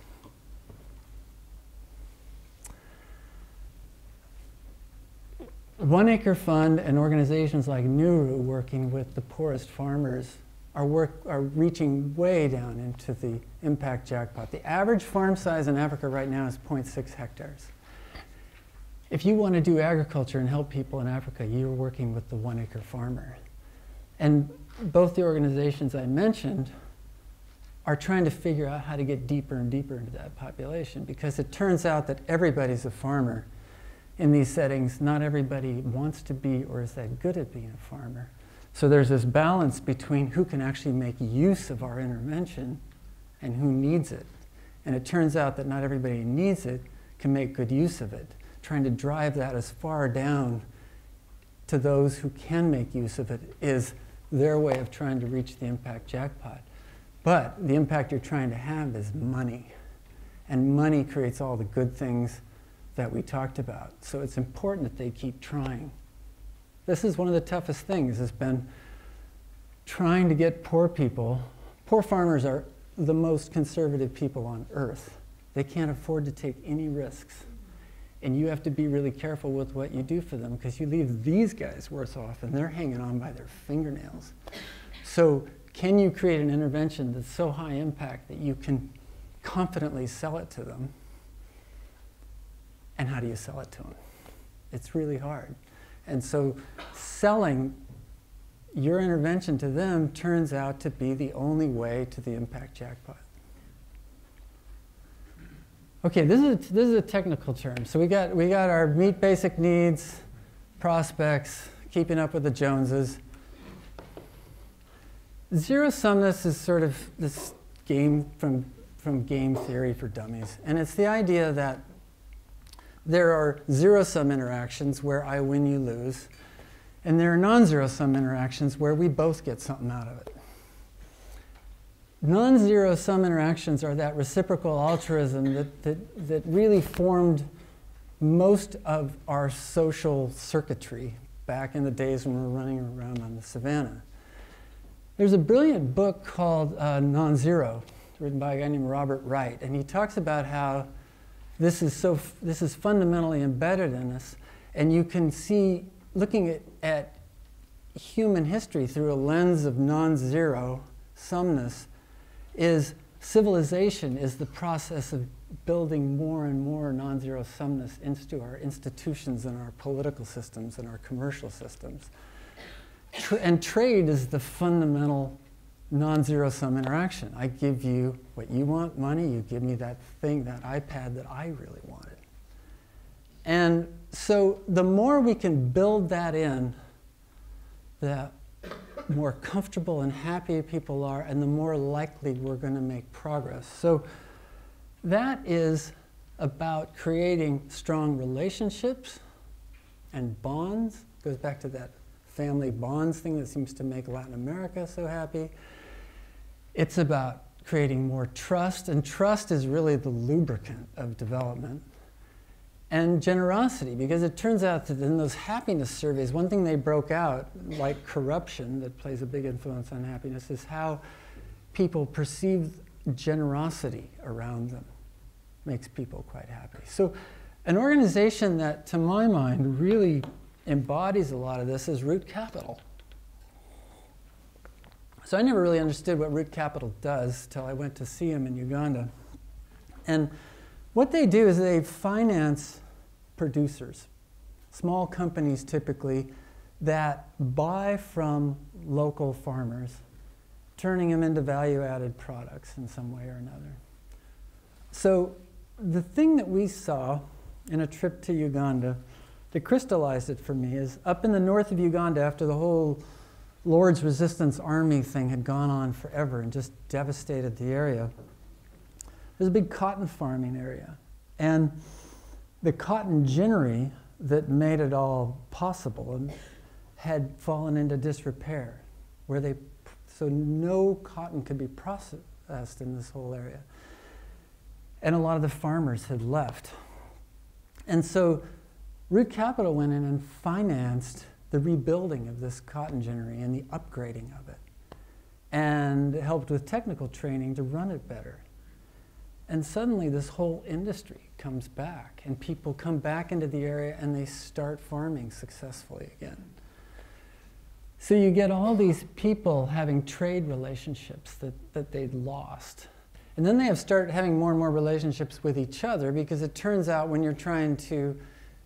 One Acre Fund and organizations like Nuru working with the poorest farmers are, work, are reaching way down into the impact jackpot. The average farm size in Africa right now is 0.6 hectares. if you want to do agriculture and help people in Africa, you're working with the one acre farmer. And both the organizations I mentioned are trying to figure out how to get deeper and deeper into that population because it turns out that everybody's a farmer in these settings. Not everybody wants to be or is that good at being a farmer. So there's this balance between who can actually make use of our intervention and who needs it. And it turns out that not everybody who needs it can make good use of it. Trying to drive that as far down to those who can make use of it is their way of trying to reach the impact jackpot. But the impact you're trying to have is money. And money creates all the good things that we talked about. So it's important that they keep trying. This is one of the toughest things has been trying to get poor people. Poor farmers are the most conservative people on earth. They can't afford to take any risks. And you have to be really careful with what you do for them because you leave these guys worse off and they're hanging on by their fingernails. So, can you create an intervention that's so high impact that you can confidently sell it to them? And how do you sell it to them? It's really hard. And so, selling your intervention to them turns out to be the only way to the impact jackpot. Okay, this is a, this is a technical term. So we got we got our meet basic needs, prospects, keeping up with the Joneses. Zero sumness is sort of this game from from game theory for dummies, and it's the idea that there are zero sum interactions where I win, you lose, and there are non zero sum interactions where we both get something out of it. Non zero sum interactions are that reciprocal altruism that, that, that really formed most of our social circuitry back in the days when we were running around on the savannah. There's a brilliant book called uh, Non Zero, written by a guy named Robert Wright, and he talks about how this is so this is fundamentally embedded in us, and you can see looking at, at human history through a lens of non-zero sumness is civilization is the process of building more and more non-zero sumness into our institutions and our political systems and our commercial systems. And trade is the fundamental non-zero sum interaction. I give you what you want, money, you give me that thing, that iPad that I really wanted. And so the more we can build that in, the more comfortable and happy people are, and the more likely we're going to make progress. So that is about creating strong relationships and bonds. Goes back to that family bonds thing that seems to make Latin America so happy. It's about creating more trust, and trust is really the lubricant of development. And generosity, because it turns out that in those happiness surveys, one thing they broke out, like corruption that plays a big influence on happiness, is how people perceive generosity around them makes people quite happy. So, an organization that, to my mind, really embodies a lot of this is Root Capital. So I never really understood what Root Capital does till I went to see them in Uganda. And what they do is they finance producers, small companies typically, that buy from local farmers, turning them into value added products in some way or another. So the thing that we saw in a trip to Uganda that crystallized it for me is up in the north of Uganda after the whole Lord's Resistance Army thing had gone on forever and just devastated the area. There's a big cotton farming area. And the cotton ginnery that made it all possible had fallen into disrepair, where they, so no cotton could be processed in this whole area. And a lot of the farmers had left. And so Root Capital went in and financed the rebuilding of this cotton ginnery and the upgrading of it, and helped with technical training to run it better. And suddenly, this whole industry comes back, and people come back into the area and they start farming successfully again. So, you get all these people having trade relationships that, that they'd lost. And then they have started having more and more relationships with each other because it turns out when you're trying to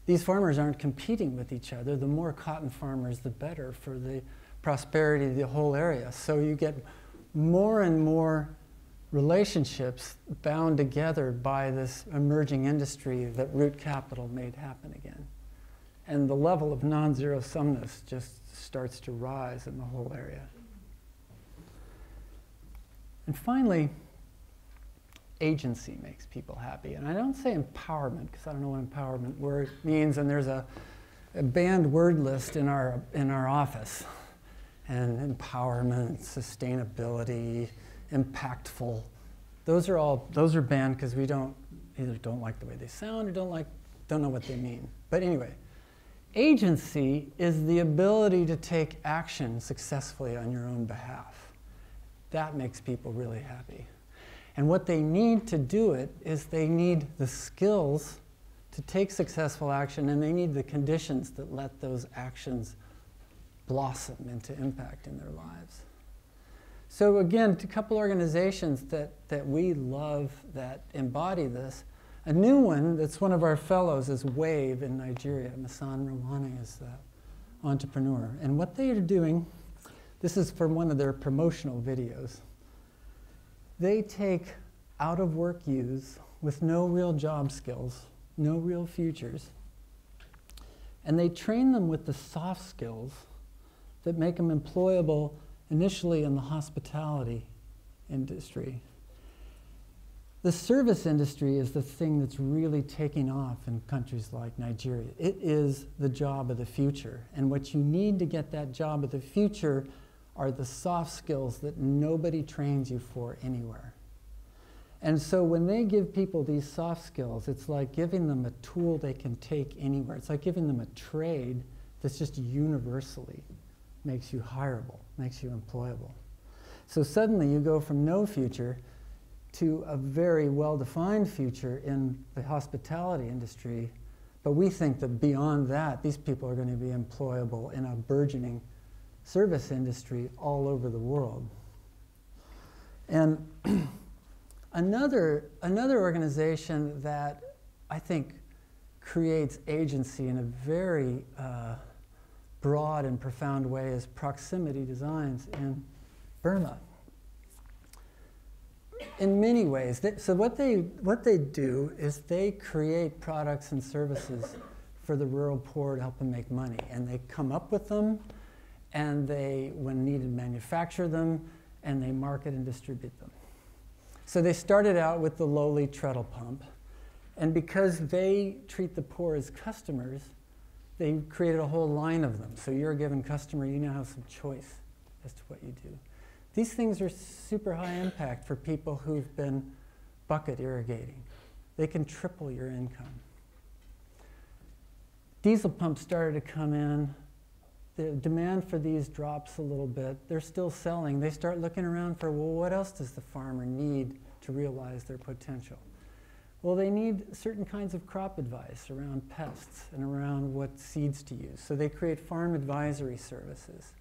these farmers aren't competing with each other. The more cotton farmers, the better for the prosperity of the whole area. So you get more and more relationships bound together by this emerging industry that root capital made happen again. And the level of non zero sumness just starts to rise in the whole area. And finally, agency makes people happy. And I don't say empowerment because I don't know what empowerment word means, and there's a, a banned word list in our, in our office. And empowerment, sustainability, impactful. Those are all those are banned because we don't either don't like the way they sound or don't like don't know what they mean. But anyway, agency is the ability to take action successfully on your own behalf. That makes people really happy. And what they need to do it is they need the skills to take successful action and they need the conditions that let those actions blossom into impact in their lives. So again, a couple organizations that, that we love that embody this. A new one that's one of our fellows is WAVE in Nigeria. Misan Rewane is the entrepreneur. And what they are doing, this is from one of their promotional videos. They take out of work youths with no real job skills, no real futures, and they train them with the soft skills that make them employable initially in the hospitality industry. The service industry is the thing that's really taking off in countries like Nigeria. It is the job of the future. And what you need to get that job of the future are the soft skills that nobody trains you for anywhere. And so when they give people these soft skills, it's like giving them a tool they can take anywhere. It's like giving them a trade that's just universally makes you hireable, makes you employable. So suddenly you go from no future to a very well defined future in the hospitality industry. But we think that beyond that, these people are going to be employable in a burgeoning service industry all over the world. And another, another organization that I think creates agency in a very uh, broad and profound way is proximity designs in Burma. In many ways, they, so what they, what they do is they create products and services for the rural poor to help them make money. And they come up with them, and they, when needed, manufacture them, and they market and distribute them. So they started out with the lowly treadle pump, and because they treat the poor as customers, they created a whole line of them. So you're a given customer, you now have some choice as to what you do. These things are super high impact for people who've been bucket irrigating. They can triple your income. Diesel pumps started to come in. The demand for these drops a little bit. They're still selling. They start looking around for, well, what else does the farmer need to realize their potential? Well, they need certain kinds of crop advice around pests and around what seeds to use. So they create farm advisory services.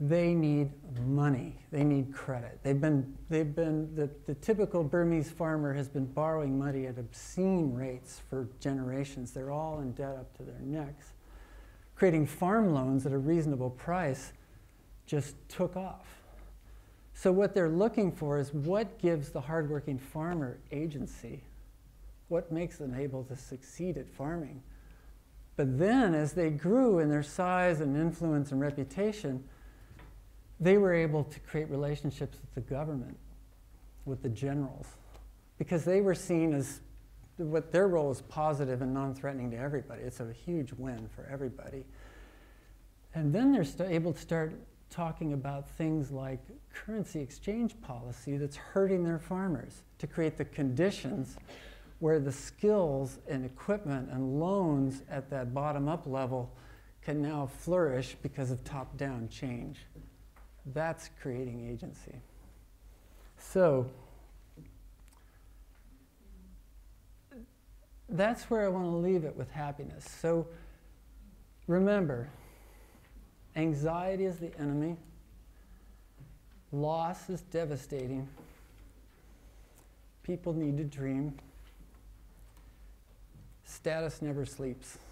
They need money. They need credit. They've been, they've been the, the typical Burmese farmer has been borrowing money at obscene rates for generations. They're all in debt up to their necks. Creating farm loans at a reasonable price just took off. So what they're looking for is what gives the hardworking farmer agency? What makes them able to succeed at farming? But then as they grew in their size and influence and reputation, they were able to create relationships with the government, with the generals, because they were seen as what their role is positive and non-threatening to everybody. It's a huge win for everybody. And then they're able to start talking about things like currency exchange policy that's hurting their farmers to create the conditions where the skills and equipment and loans at that bottom up level can now flourish because of top down change. That's creating agency. So, that's where I want to leave it with happiness. So, remember, Anxiety is the enemy. Loss is devastating. People need to dream. status never sleeps.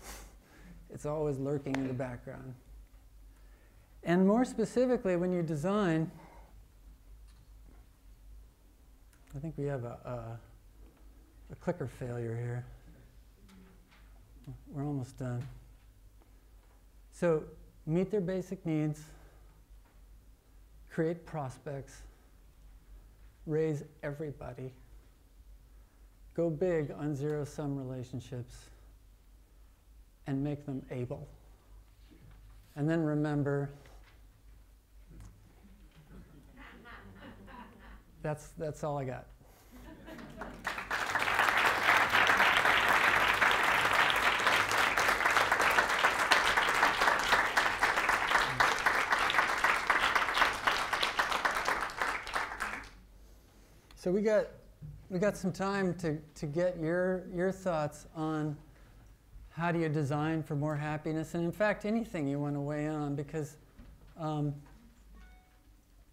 It's always lurking in the background. And more specifically, when you design, I think we have a, a, a clicker failure here. We're almost done. So, meet their basic needs, create prospects, raise everybody, go big on zero sum relationships, and make them able. And then remember that's, that's all I got. So we got we got some time to, to get your your thoughts on how do you design for more happiness, and in fact, anything you want to weigh in on, because um,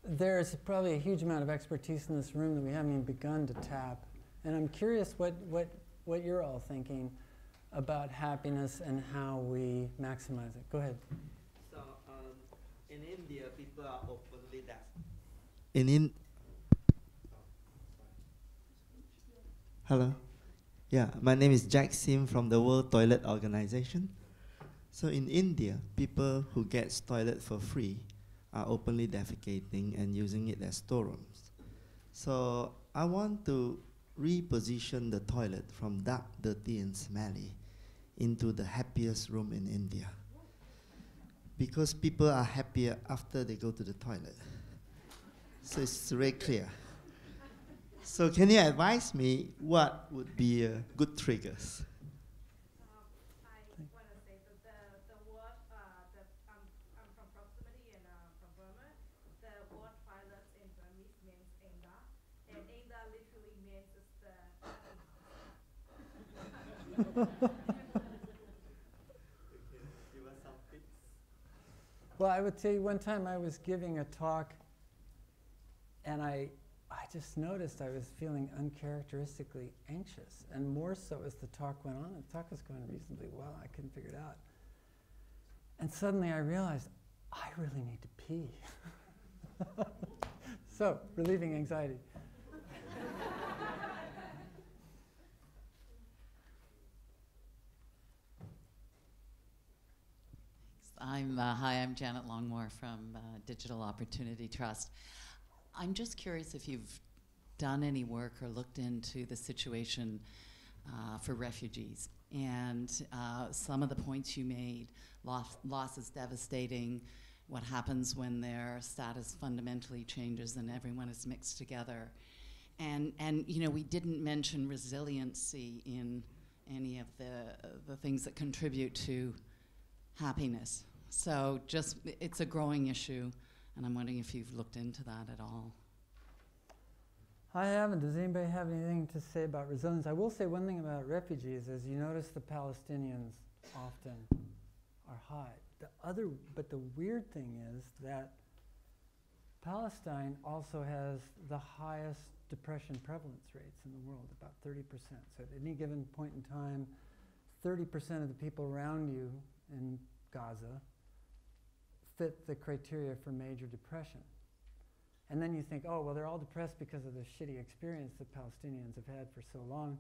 there's probably a huge amount of expertise in this room that we haven't even begun to tap. And I'm curious what, what, what you're all thinking about happiness and how we maximize it. Go ahead. So um, in India, people are openly that. In in. Hello. Yeah, my name is Jack Sim from the World Toilet Organization. So in India, people who get toilet for free are openly defecating and using it as storerooms. So I want to reposition the toilet from dark, dirty, and smelly into the happiest room in India. Because people are happier after they go to the toilet. So it's very clear. So can you advise me what would be uh, good triggers? Um, I want to say that the, the word uh, that I'm, I'm from proximity and uh, from Burma, the word toilet in Burmese means Inda, and Inda literally means it's the Give us some tips. Well, I would tell you one time I was giving a talk and I, I just noticed I was feeling uncharacteristically anxious. And more so as the talk went on. The talk was going reasonably well. I couldn't figure it out. And suddenly I realized I really need to pee. so, relieving anxiety. I'm, uh, hi, I'm Janet Longmore from uh, Digital Opportunity Trust. I'm just curious if you've done any work or looked into the situation uh, for refugees and uh, some of the points you made. Loss, loss is devastating. What happens when their status fundamentally changes and everyone is mixed together? And, and you know, we didn't mention resiliency in any of the, the things that contribute to happiness. So just it's a growing issue, and I'm wondering if you've looked into that at all. I haven't. Does anybody have anything to say about resilience? I will say one thing about refugees is you notice the Palestinians often are high. The other, but the weird thing is that Palestine also has the highest depression prevalence rates in the world, about 30%. So at any given point in time, 30% of the people around you in Gaza fit the criteria for major depression. And then you think, oh, well, they're all depressed because of the shitty experience that Palestinians have had for so long.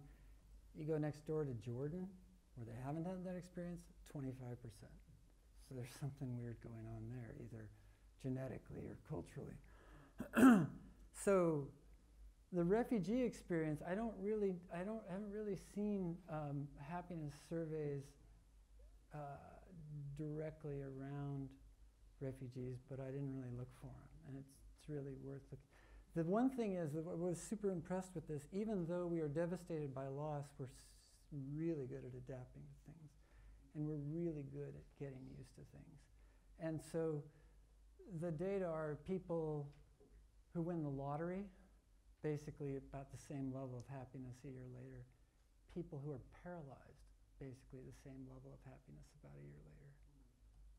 You go next door to Jordan, where they haven't had that experience, 25%. So there's something weird going on there, either genetically or culturally. so the refugee experience, I don't really, I don't, haven't really seen um, happiness surveys uh, directly around refugees, but I didn't really look for them, and it's, it's really worth looking. The one thing is that I was super impressed with this. Even though we are devastated by loss, we're really good at adapting to things, and we're really good at getting used to things. And so, the data are people who win the lottery, basically about the same level of happiness a year later. People who are paralyzed, basically the same level of happiness about a year later.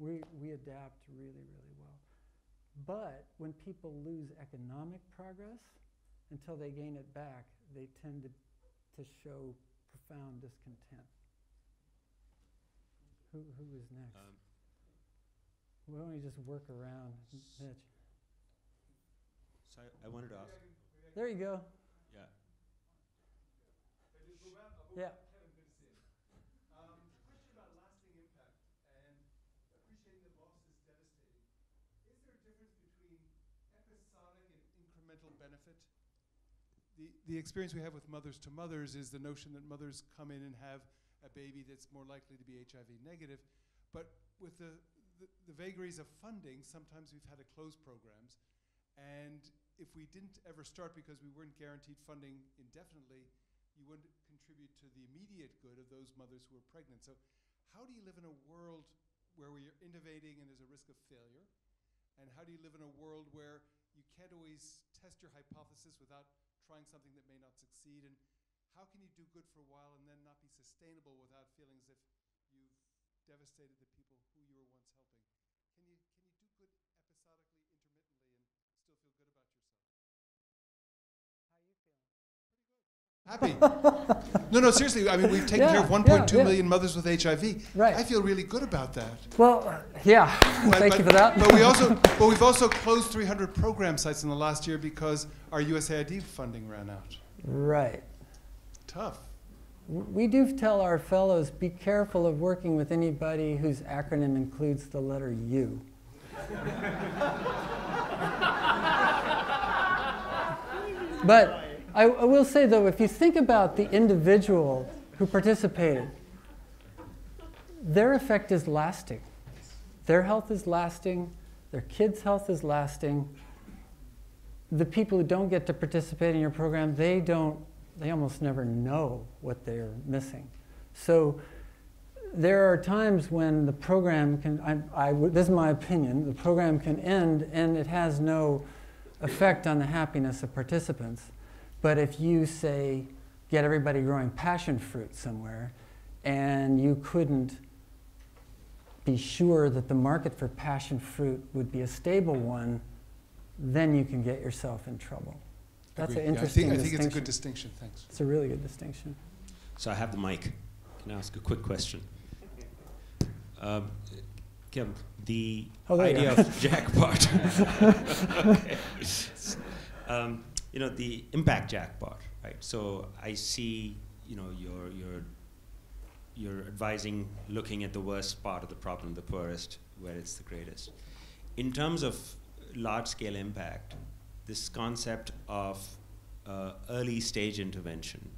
We, we adapt really, really well. But when people lose economic progress, until they gain it back, they tend to, to show profound discontent. Who, who is next? Um, Why don't we just work around Mitch? So I, I wanted to ask, There you go. yeah, Yeah. Kevin, good to see you. Um, question about lasting impact and appreciating that loss is devastating. Is there a difference between episodic and incremental benefit? The, experience we have with mothers to mothers is the notion that mothers come in and have a baby that's more likely to be HIV negative. But with the, the, the vagaries of funding, sometimes we've had to close programs. And if we didn't ever start because we weren't guaranteed funding indefinitely, you wouldn't contribute to the immediate good of those mothers who are pregnant. So, how do you live in a world where you're innovating and there's a risk of failure? And how do you live in a world where you can't always test your hypothesis without trying something that may not succeed? And how can you do good for a while and then not be sustainable without feeling as if you've devastated the people who you were once helping? Can you, can you do good episodically, intermittently, and still feel good about yourself? Happy. no, no, seriously. I mean, we've taken care of Yeah, 1.2 yeah, million mothers with HIV. Right. I feel really good about that. Well, yeah. But- Thank but- you for that. But we also, but we've also closed 300 program sites in the last year because our USAID funding ran out. right. Tough. We do tell our fellows be careful of working with anybody whose acronym includes the letter U. but I, I will say, though, if you think about the individual who participated, their effect is lasting. Their health is lasting, their kids' health is lasting. The people who don't get to participate in your program, they don't, they almost never know what they're missing. So there are times when the program can, I, I this is my opinion, the program can end and it has no effect on the happiness of participants. But if you say, get everybody growing passion fruit somewhere, and you couldn't be sure that the market for passion fruit would be a stable one, then you can get yourself in trouble. That's Agreed. an Yeah, interesting I think, I think it's a distinction. good distinction. Thanks. It's a really good distinction. so I have the mic. Can I ask a quick question? Um, Kim, the Oh, idea of jackpot. okay. Um, you know the impact jackpot, right? So I see, you know, you're you're you're advising looking at the worst part of the problem, the poorest, where it's the greatest. In terms of large-scale impact, this concept of uh, early stage intervention,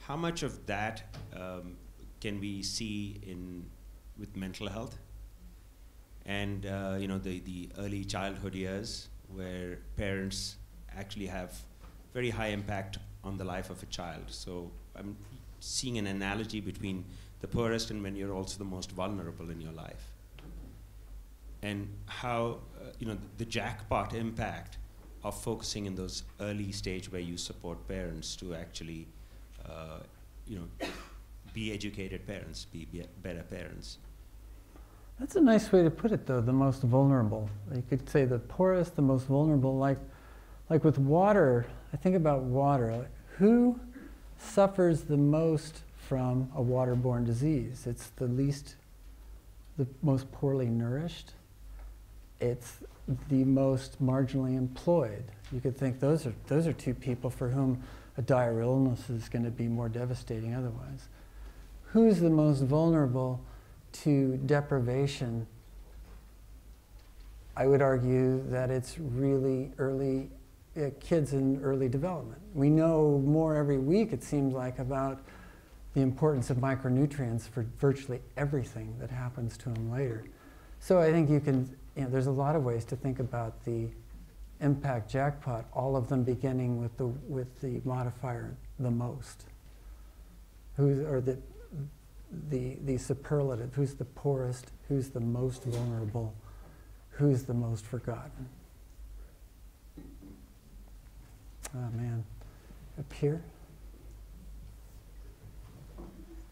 how much of that um, can we see in with mental health? And uh, you know the, the early childhood years where parents actually have very high impact on the life of a child. So I'm seeing an analogy between the poorest and when you're also the most vulnerable in your life. And how uh, you know the jackpot impact of focusing in those early stage where you support parents to actually uh, you know be educated parents, be, be better parents. That's a nice way to put it, though, the most vulnerable. You could say the poorest, the most vulnerable. Like, like with water, I think about water. Who suffers the most from a waterborne disease? It's the least, the most poorly nourished. It's the most marginally employed. You could think those are, those are two people for whom a dire illness is going to be more devastating otherwise. Who's the most vulnerable to deprivation? I would argue that it's really early uh, kids in early development. We know more every week, it seems like, about the importance of micronutrients for virtually everything that happens to them later. So I think you can, you know, there's a lot of ways to think about the impact jackpot, all of them beginning with the, with the modifier the most. Who's, or the, the, the superlative, who's the poorest, who's the most vulnerable, who's the most forgotten. Oh man. Up here?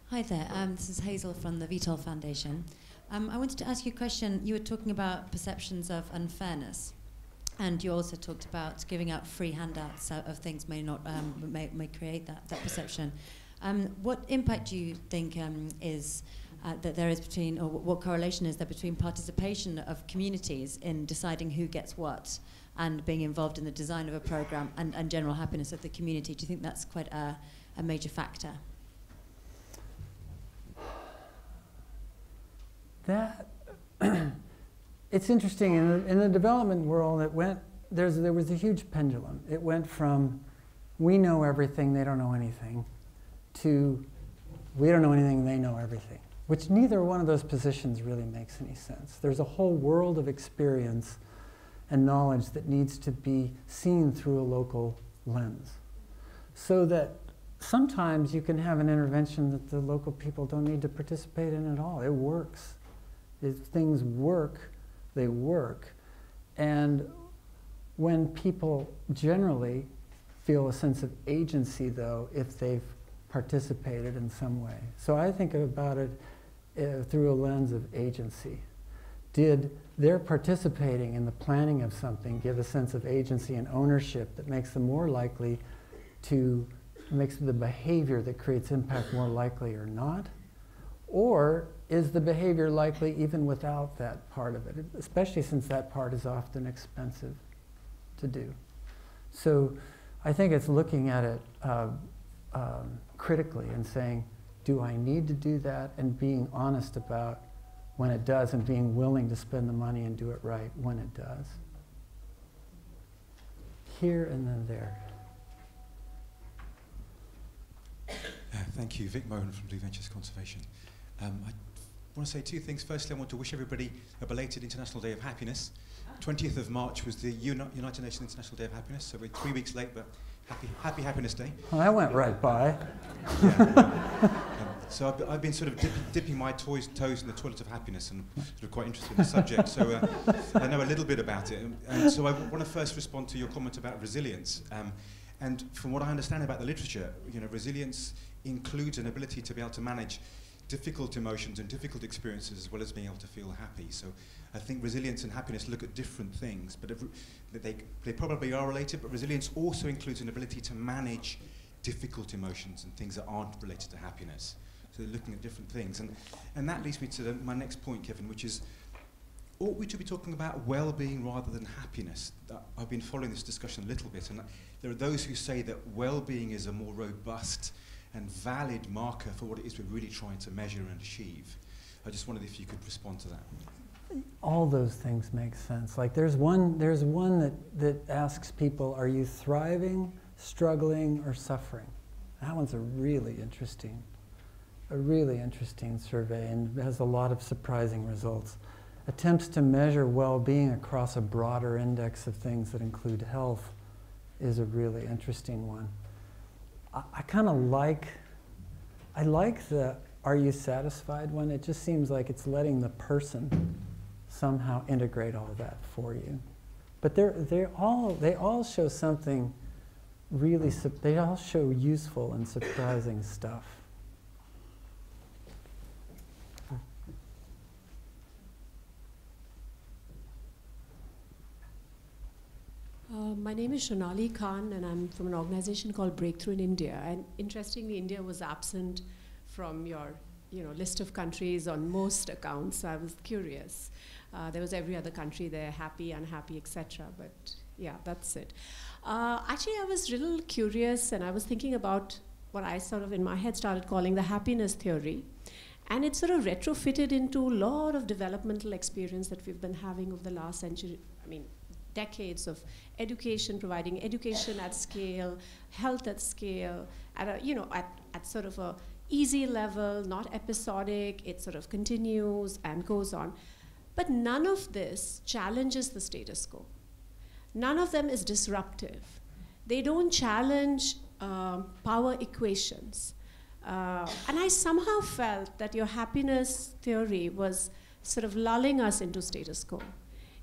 Hi there, um, this is Hazel from the Vitol Foundation. Um, I wanted to ask you a question. You were talking about perceptions of unfairness, and you also talked about giving out free handouts of things may not um, may, may create that, that perception. Um, what impact do you think um, is uh, that there is between, or what correlation is there between participation of communities in deciding who gets what and being involved in the design of a program and, and general happiness of the community? Do you think that's quite a, a major factor? That it's interesting in the, in the development world. It went there's there was a huge pendulum. It went from we know everything, they don't know anything, to we don't know anything, they know everything. Which neither one of those positions really makes any sense. There's a whole world of experience and knowledge that needs to be seen through a local lens, so that sometimes you can have an intervention that the local people don't need to participate in at all. It works. If things work, they work. And when people generally feel a sense of agency, though, if they've participated in some way. So I think about it uh, through a lens of agency. Did their participating in the planning of something give a sense of agency and ownership that makes them more likely to, makes the behavior that creates impact more likely or not? Or is the behavior likely even without that part of it, especially since that part is often expensive to do? So I think it's looking at it uh, um, critically and saying, do I need to do that? And being honest about when it does and being willing to spend the money and do it right when it does. Here and then there. Uh, thank you, Vik Mohan from Blue Ventures Conservation. Um, I want to say two things. Firstly, I want to wish everybody a belated International Day of Happiness. 20th of March was the Uni- United Nations International Day of Happiness, so we're three weeks late, but happy, happy Happiness Day. Well, that went right by. Um, so I've, I've been sort of dip, dipping my toys, toes in the toilet of happiness and sort of quite interested in the subject, so uh, I know a little bit about it. And, and so I want to first respond to your comment about resilience. Um, and from what I understand about the literature, you know, resilience includes an ability to be able to manage difficult emotions and difficult experiences as well as being able to feel happy. So I think resilience and happiness look at different things, but they, they probably are related, but resilience also includes an ability to manage difficult emotions and things that aren't related to happiness. They're looking at different things. And, and that leads me to the, my next point, Kevin, which is, ought we to be talking about well-being rather than happiness? That I've been following this discussion a little bit, and there are those who say that well-being is a more robust and valid marker for what it is we're really trying to measure and achieve. I just wondered if you could respond to that. All those things make sense. Like there's one, there's one that, that asks people, are you thriving, struggling, or suffering? That one's a really interesting, a really interesting survey and has a lot of surprising results. Attempts to measure well-being across a broader index of things that include health is a really interesting one. I, I kind of like, I like the are you satisfied one. It just seems like it's letting the person somehow integrate all that for you. But they're, they're all, they all show something really, they all show useful and surprising stuff. Uh, my name is Sonali Khan, and I'm from an organization called Breakthrough in India. And interestingly, India was absent from your you know, list of countries on most accounts, so I was curious. Uh, there was every other country there, happy, unhappy, etc. But yeah, that's it. Uh, actually, I was a little curious, and I was thinking about what I sort of in my head started calling the happiness theory. And it sort of retrofitted into a lot of developmental experience that we've been having over the last century, I mean, decades of education, providing education at scale, health at scale, at a, you know, at, at sort of a easy level, not episodic, it sort of continues and goes on. But none of this challenges the status quo. None of them is disruptive. They don't challenge uh, power equations. Uh, and I somehow felt that your happiness theory was sort of lulling us into status quo.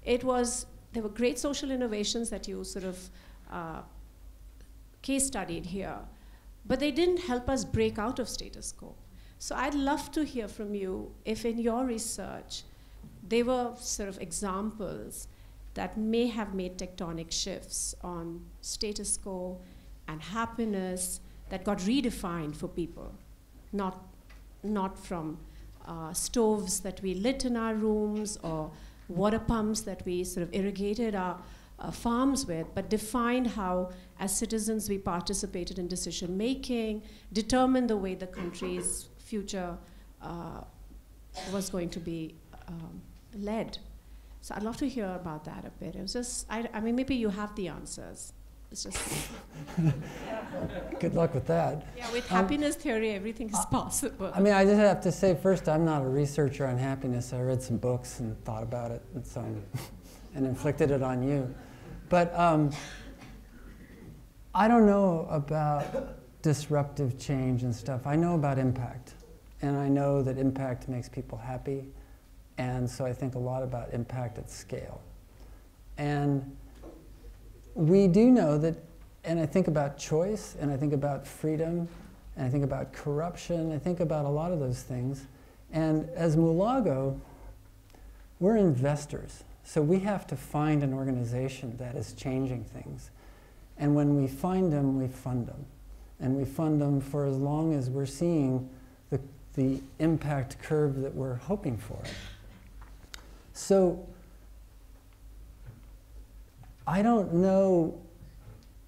It was, there were great social innovations that you sort of uh, case studied here, but they didn't help us break out of status quo. So I'd love to hear from you if in your research they were sort of examples that may have made tectonic shifts on status quo and happiness that got redefined for people, not, not from uh, stoves that we lit in our rooms or water pumps that we sort of irrigated our uh, farms with, but defined how, as citizens, we participated in decision making, determined the way the country's future uh, was going to be um, led. So I'd love to hear about that a bit. It was just, I, I mean, maybe you have the answers. It's just. Good luck with that. Yeah, with Um, happiness theory, everything is possible. I mean, I just have to say first, I'm not a researcher on happiness. I read some books and thought about it, and so and inflicted it on you. But um, I don't know about disruptive change and stuff. I know about impact, and I know that impact makes people happy, and so I think a lot about impact at scale. And we do know that, and I think about choice, and I think about freedom, and I think about corruption, I think about a lot of those things. And as Mulago, we're investors. So we have to find an organization that is changing things. And when we find them, we fund them. And we fund them for as long as we're seeing the, the impact curve that we're hoping for. So I don't know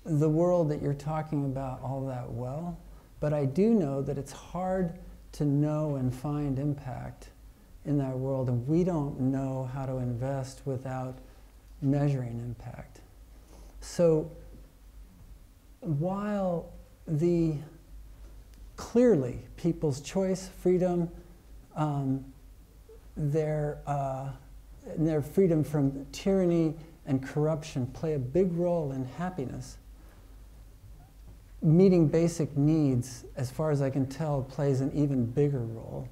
the world that you're talking about all that well, but I do know that it's hard to know and find impact in that world, and we don't know how to invest without measuring impact. So while the clearly people's choice, freedom, um, their, uh, their freedom from tyranny and corruption play a big role in happiness. Meeting basic needs, as far as I can tell, plays an even bigger role.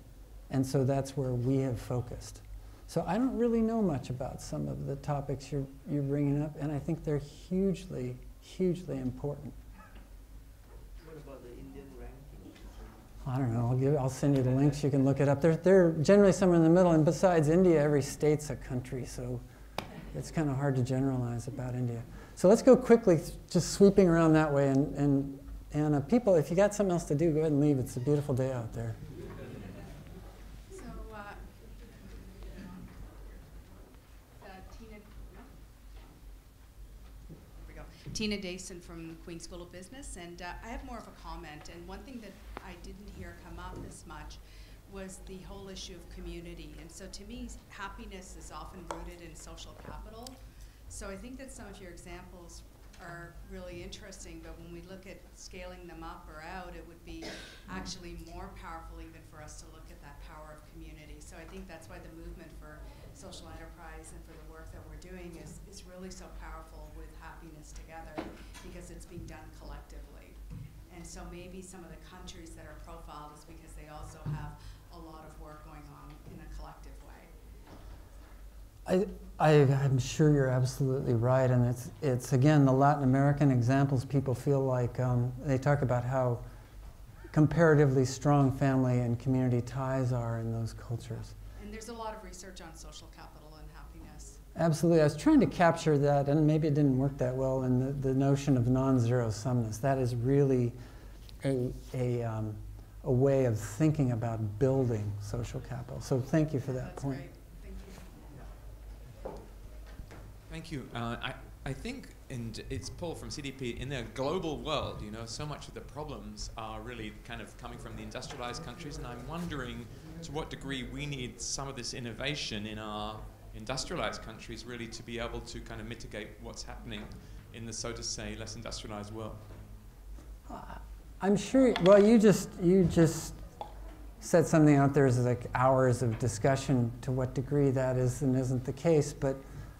And so that's where we have focused. So I don't really know much about some of the topics you're, you're bringing up, and I think they're hugely, hugely important. What about the Indian ranking? I don't know. I'll give. I'll send you the links. You can look it up. They're they're generally somewhere in the middle. And besides India, every state's a country, so it's kind of hard to generalize about India. So let's go quickly, just sweeping around that way. And and and uh, people, if you got something else to do, go ahead and leave. It's a beautiful day out there. So, uh, uh, Tina, we go. Tina Dacin from Queen School of Business, and uh, I have more of a comment. And one thing that I didn't hear come up as much was the whole issue of community. And so, to me, happiness is often rooted in social capital. So, I think that some of your examples are really interesting, but when we look at scaling them up or out, it would be actually more powerful even for us to look at that power of community. So I think that's why the movement for social enterprise and for the work that we're doing is, is really so powerful with happiness together because it's being done collectively. And so maybe some of the countries that are profiled is because they also have a lot of work going on in a collective way. I, I, I'm sure you're absolutely right, and it's, it's again the Latin American examples. People feel like um, they talk about how comparatively strong family and community ties are in those cultures. And there's a lot of research on social capital and happiness. Absolutely, I was trying to capture that, and maybe it didn't work that well. In the, the notion of non-zero sumness, that is really a, a, um, a way of thinking about building social capital. So thank you for that That's point. great. Thank you. Thank you. Uh, I, I think, and it's Paul from CDP, in a global world, you know, so much of the problems are really kind of coming from the industrialized countries, and I'm wondering to what degree we need some of this innovation in our industrialized countries really to be able to kind of mitigate what's happening in the, so to say, less industrialized world. I'm sure. Well, you just you just said something out there as like hours of discussion to what degree that is and isn't the case, but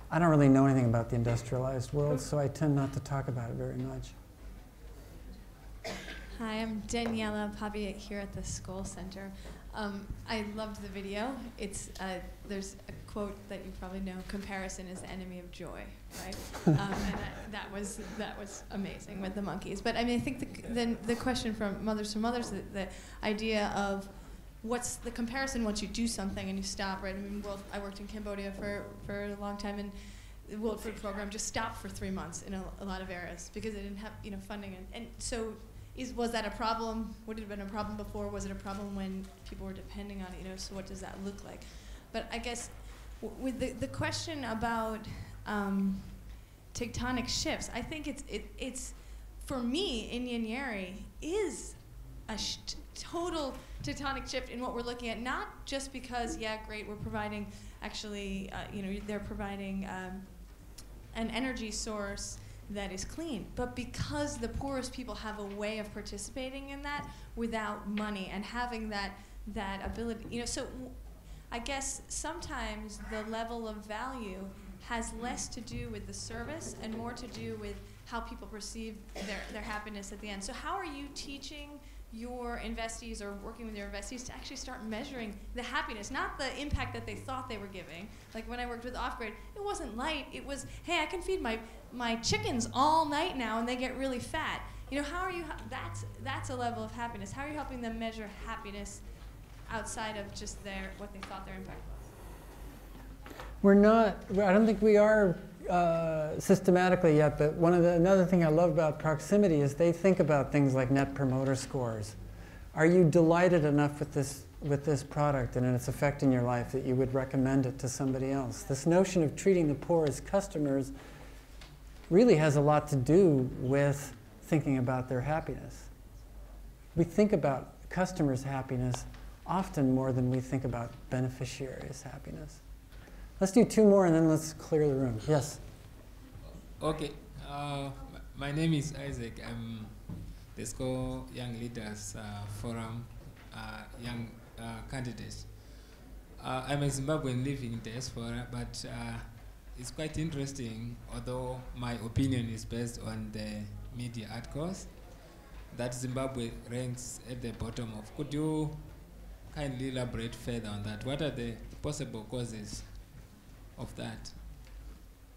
I don't really know anything about the industrialized world, so I tend not to talk about it very much. Hi, I'm Daniela Papi here at the Skoll Center. Um, I loved the video. It's uh, there's a quote that you probably know: "Comparison is the enemy of joy." Right? um, and that, that was that was amazing with the monkeys. But I mean, I think the the, the question from mothers to mothers, the, the idea of what's the comparison once you do something and you stop. Right? I mean, World, I worked in Cambodia for for a long time and. The World Food Program just stopped for three months in a, a lot of areas because they didn't have you know funding and, and so is was that a problem? Would it have been a problem before? Was it a problem when people were depending on it? You know, so what does that look like? But I guess with the, the question about um, tectonic shifts, I think it's it, it's for me, Inyenyeri is a total tectonic shift in what we're looking at. Not just because, yeah, great, we're providing actually, uh, you know, they're providing um, an energy source that is clean, but because the poorest people have a way of participating in that without money and having that that ability, you know, so. I guess sometimes the level of value has less to do with the service and more to do with how people perceive their, their happiness at the end. So, how are you teaching your investees or working with your investees to actually start measuring the happiness, not the impact that they thought they were giving? Like when I worked with Off Grid, it wasn't light, it was, hey, I can feed my, my chickens all night now and they get really fat. You know, how are you, that's, that's a level of happiness. How are you helping them measure happiness outside of just their, what they thought their impact was? We're not, I don't think we are uh, systematically yet, but one of the, another thing I love about proximity is they think about things like net promoter scores. Are you delighted enough with this, with this product and its effect in your life that you would recommend it to somebody else? This notion of treating the poor as customers really has a lot to do with thinking about their happiness. We think about customers' happiness often more than we think about beneficiaries' happiness. Let's do two more and then let's clear the room. Yes? Okay. Uh, my name is Isaac. I'm the SCO Young Leaders uh, Forum uh, Young uh, Candidate. Uh, I'm a Zimbabwean living in diaspora, but uh, it's quite interesting, although my opinion is based on the media articles, that Zimbabwe ranks at the bottom of. Could you kindly elaborate further on that? What are the possible causes of that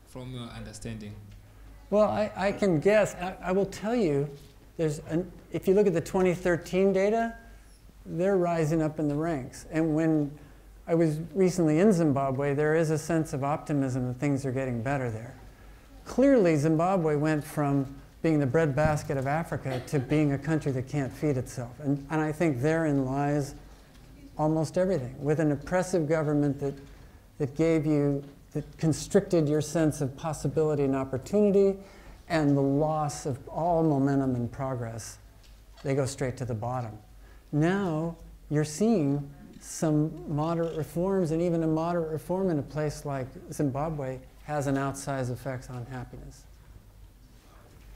from your understanding? Well, I, I can guess. I, I will tell you, there's an, if you look at the 2013 data, they're rising up in the ranks. And when I was recently in Zimbabwe, there is a sense of optimism that things are getting better there. Clearly, Zimbabwe went from being the breadbasket of Africa to being a country that can't feed itself. And, and I think therein lies almost everything. With an oppressive government that, that gave you, that constricted your sense of possibility and opportunity, and the loss of all momentum and progress, they go straight to the bottom. Now you're seeing some moderate reforms, and even a moderate reform in a place like Zimbabwe has an outsized effect on happiness.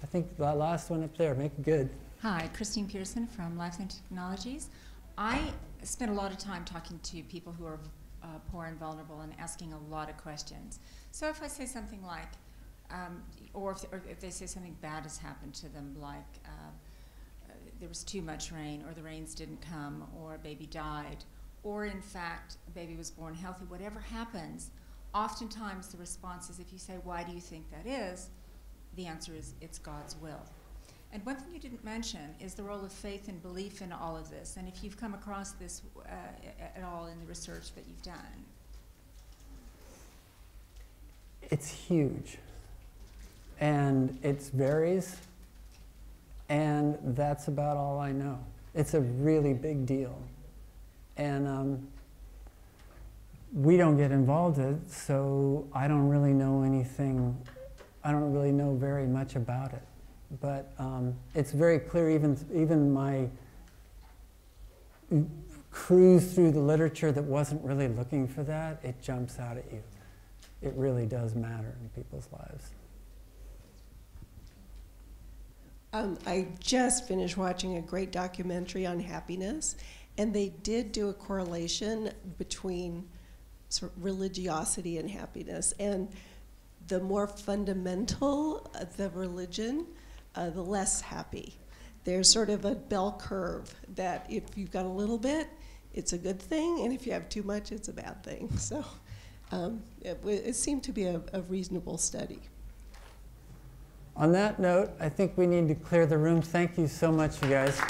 I think that last one up there, make it good. Hi, Kristine Pearson from Life Lifeline Technologies. I spent a lot of time talking to people who are uh, poor and vulnerable and asking a lot of questions. So if I say something like, um, or, if, or, if, they say something bad has happened to them, like uh, uh, there was too much rain, or the rains didn't come, or a baby died, or in fact, a baby was born healthy, whatever happens, oftentimes the response is if you say, Why do you think that is? the answer is it's God's will. And one thing you didn't mention is the role of faith and belief in all of this, and if you've come across this uh, at all in the research that you've done. It's huge. And it varies, and that's about all I know. It's a really big deal. And um, we don't get involved in it, so I don't really know anything I don't really know very much about it. But um, it's very clear, even, even my cruise through the literature that wasn't really looking for that, it jumps out at you. It really does matter in people's lives. Um, I just finished watching a great documentary on happiness, and they did do a correlation between sort of religiosity and happiness. And the more fundamental the religion, uh, the less happy. There's sort of a bell curve that if you've got a little bit, it's a good thing, and if you have too much, it's a bad thing. So um, it, it, seemed to be a, a reasonable study. On that note, I think we need to clear the room. Thank you so much, you guys.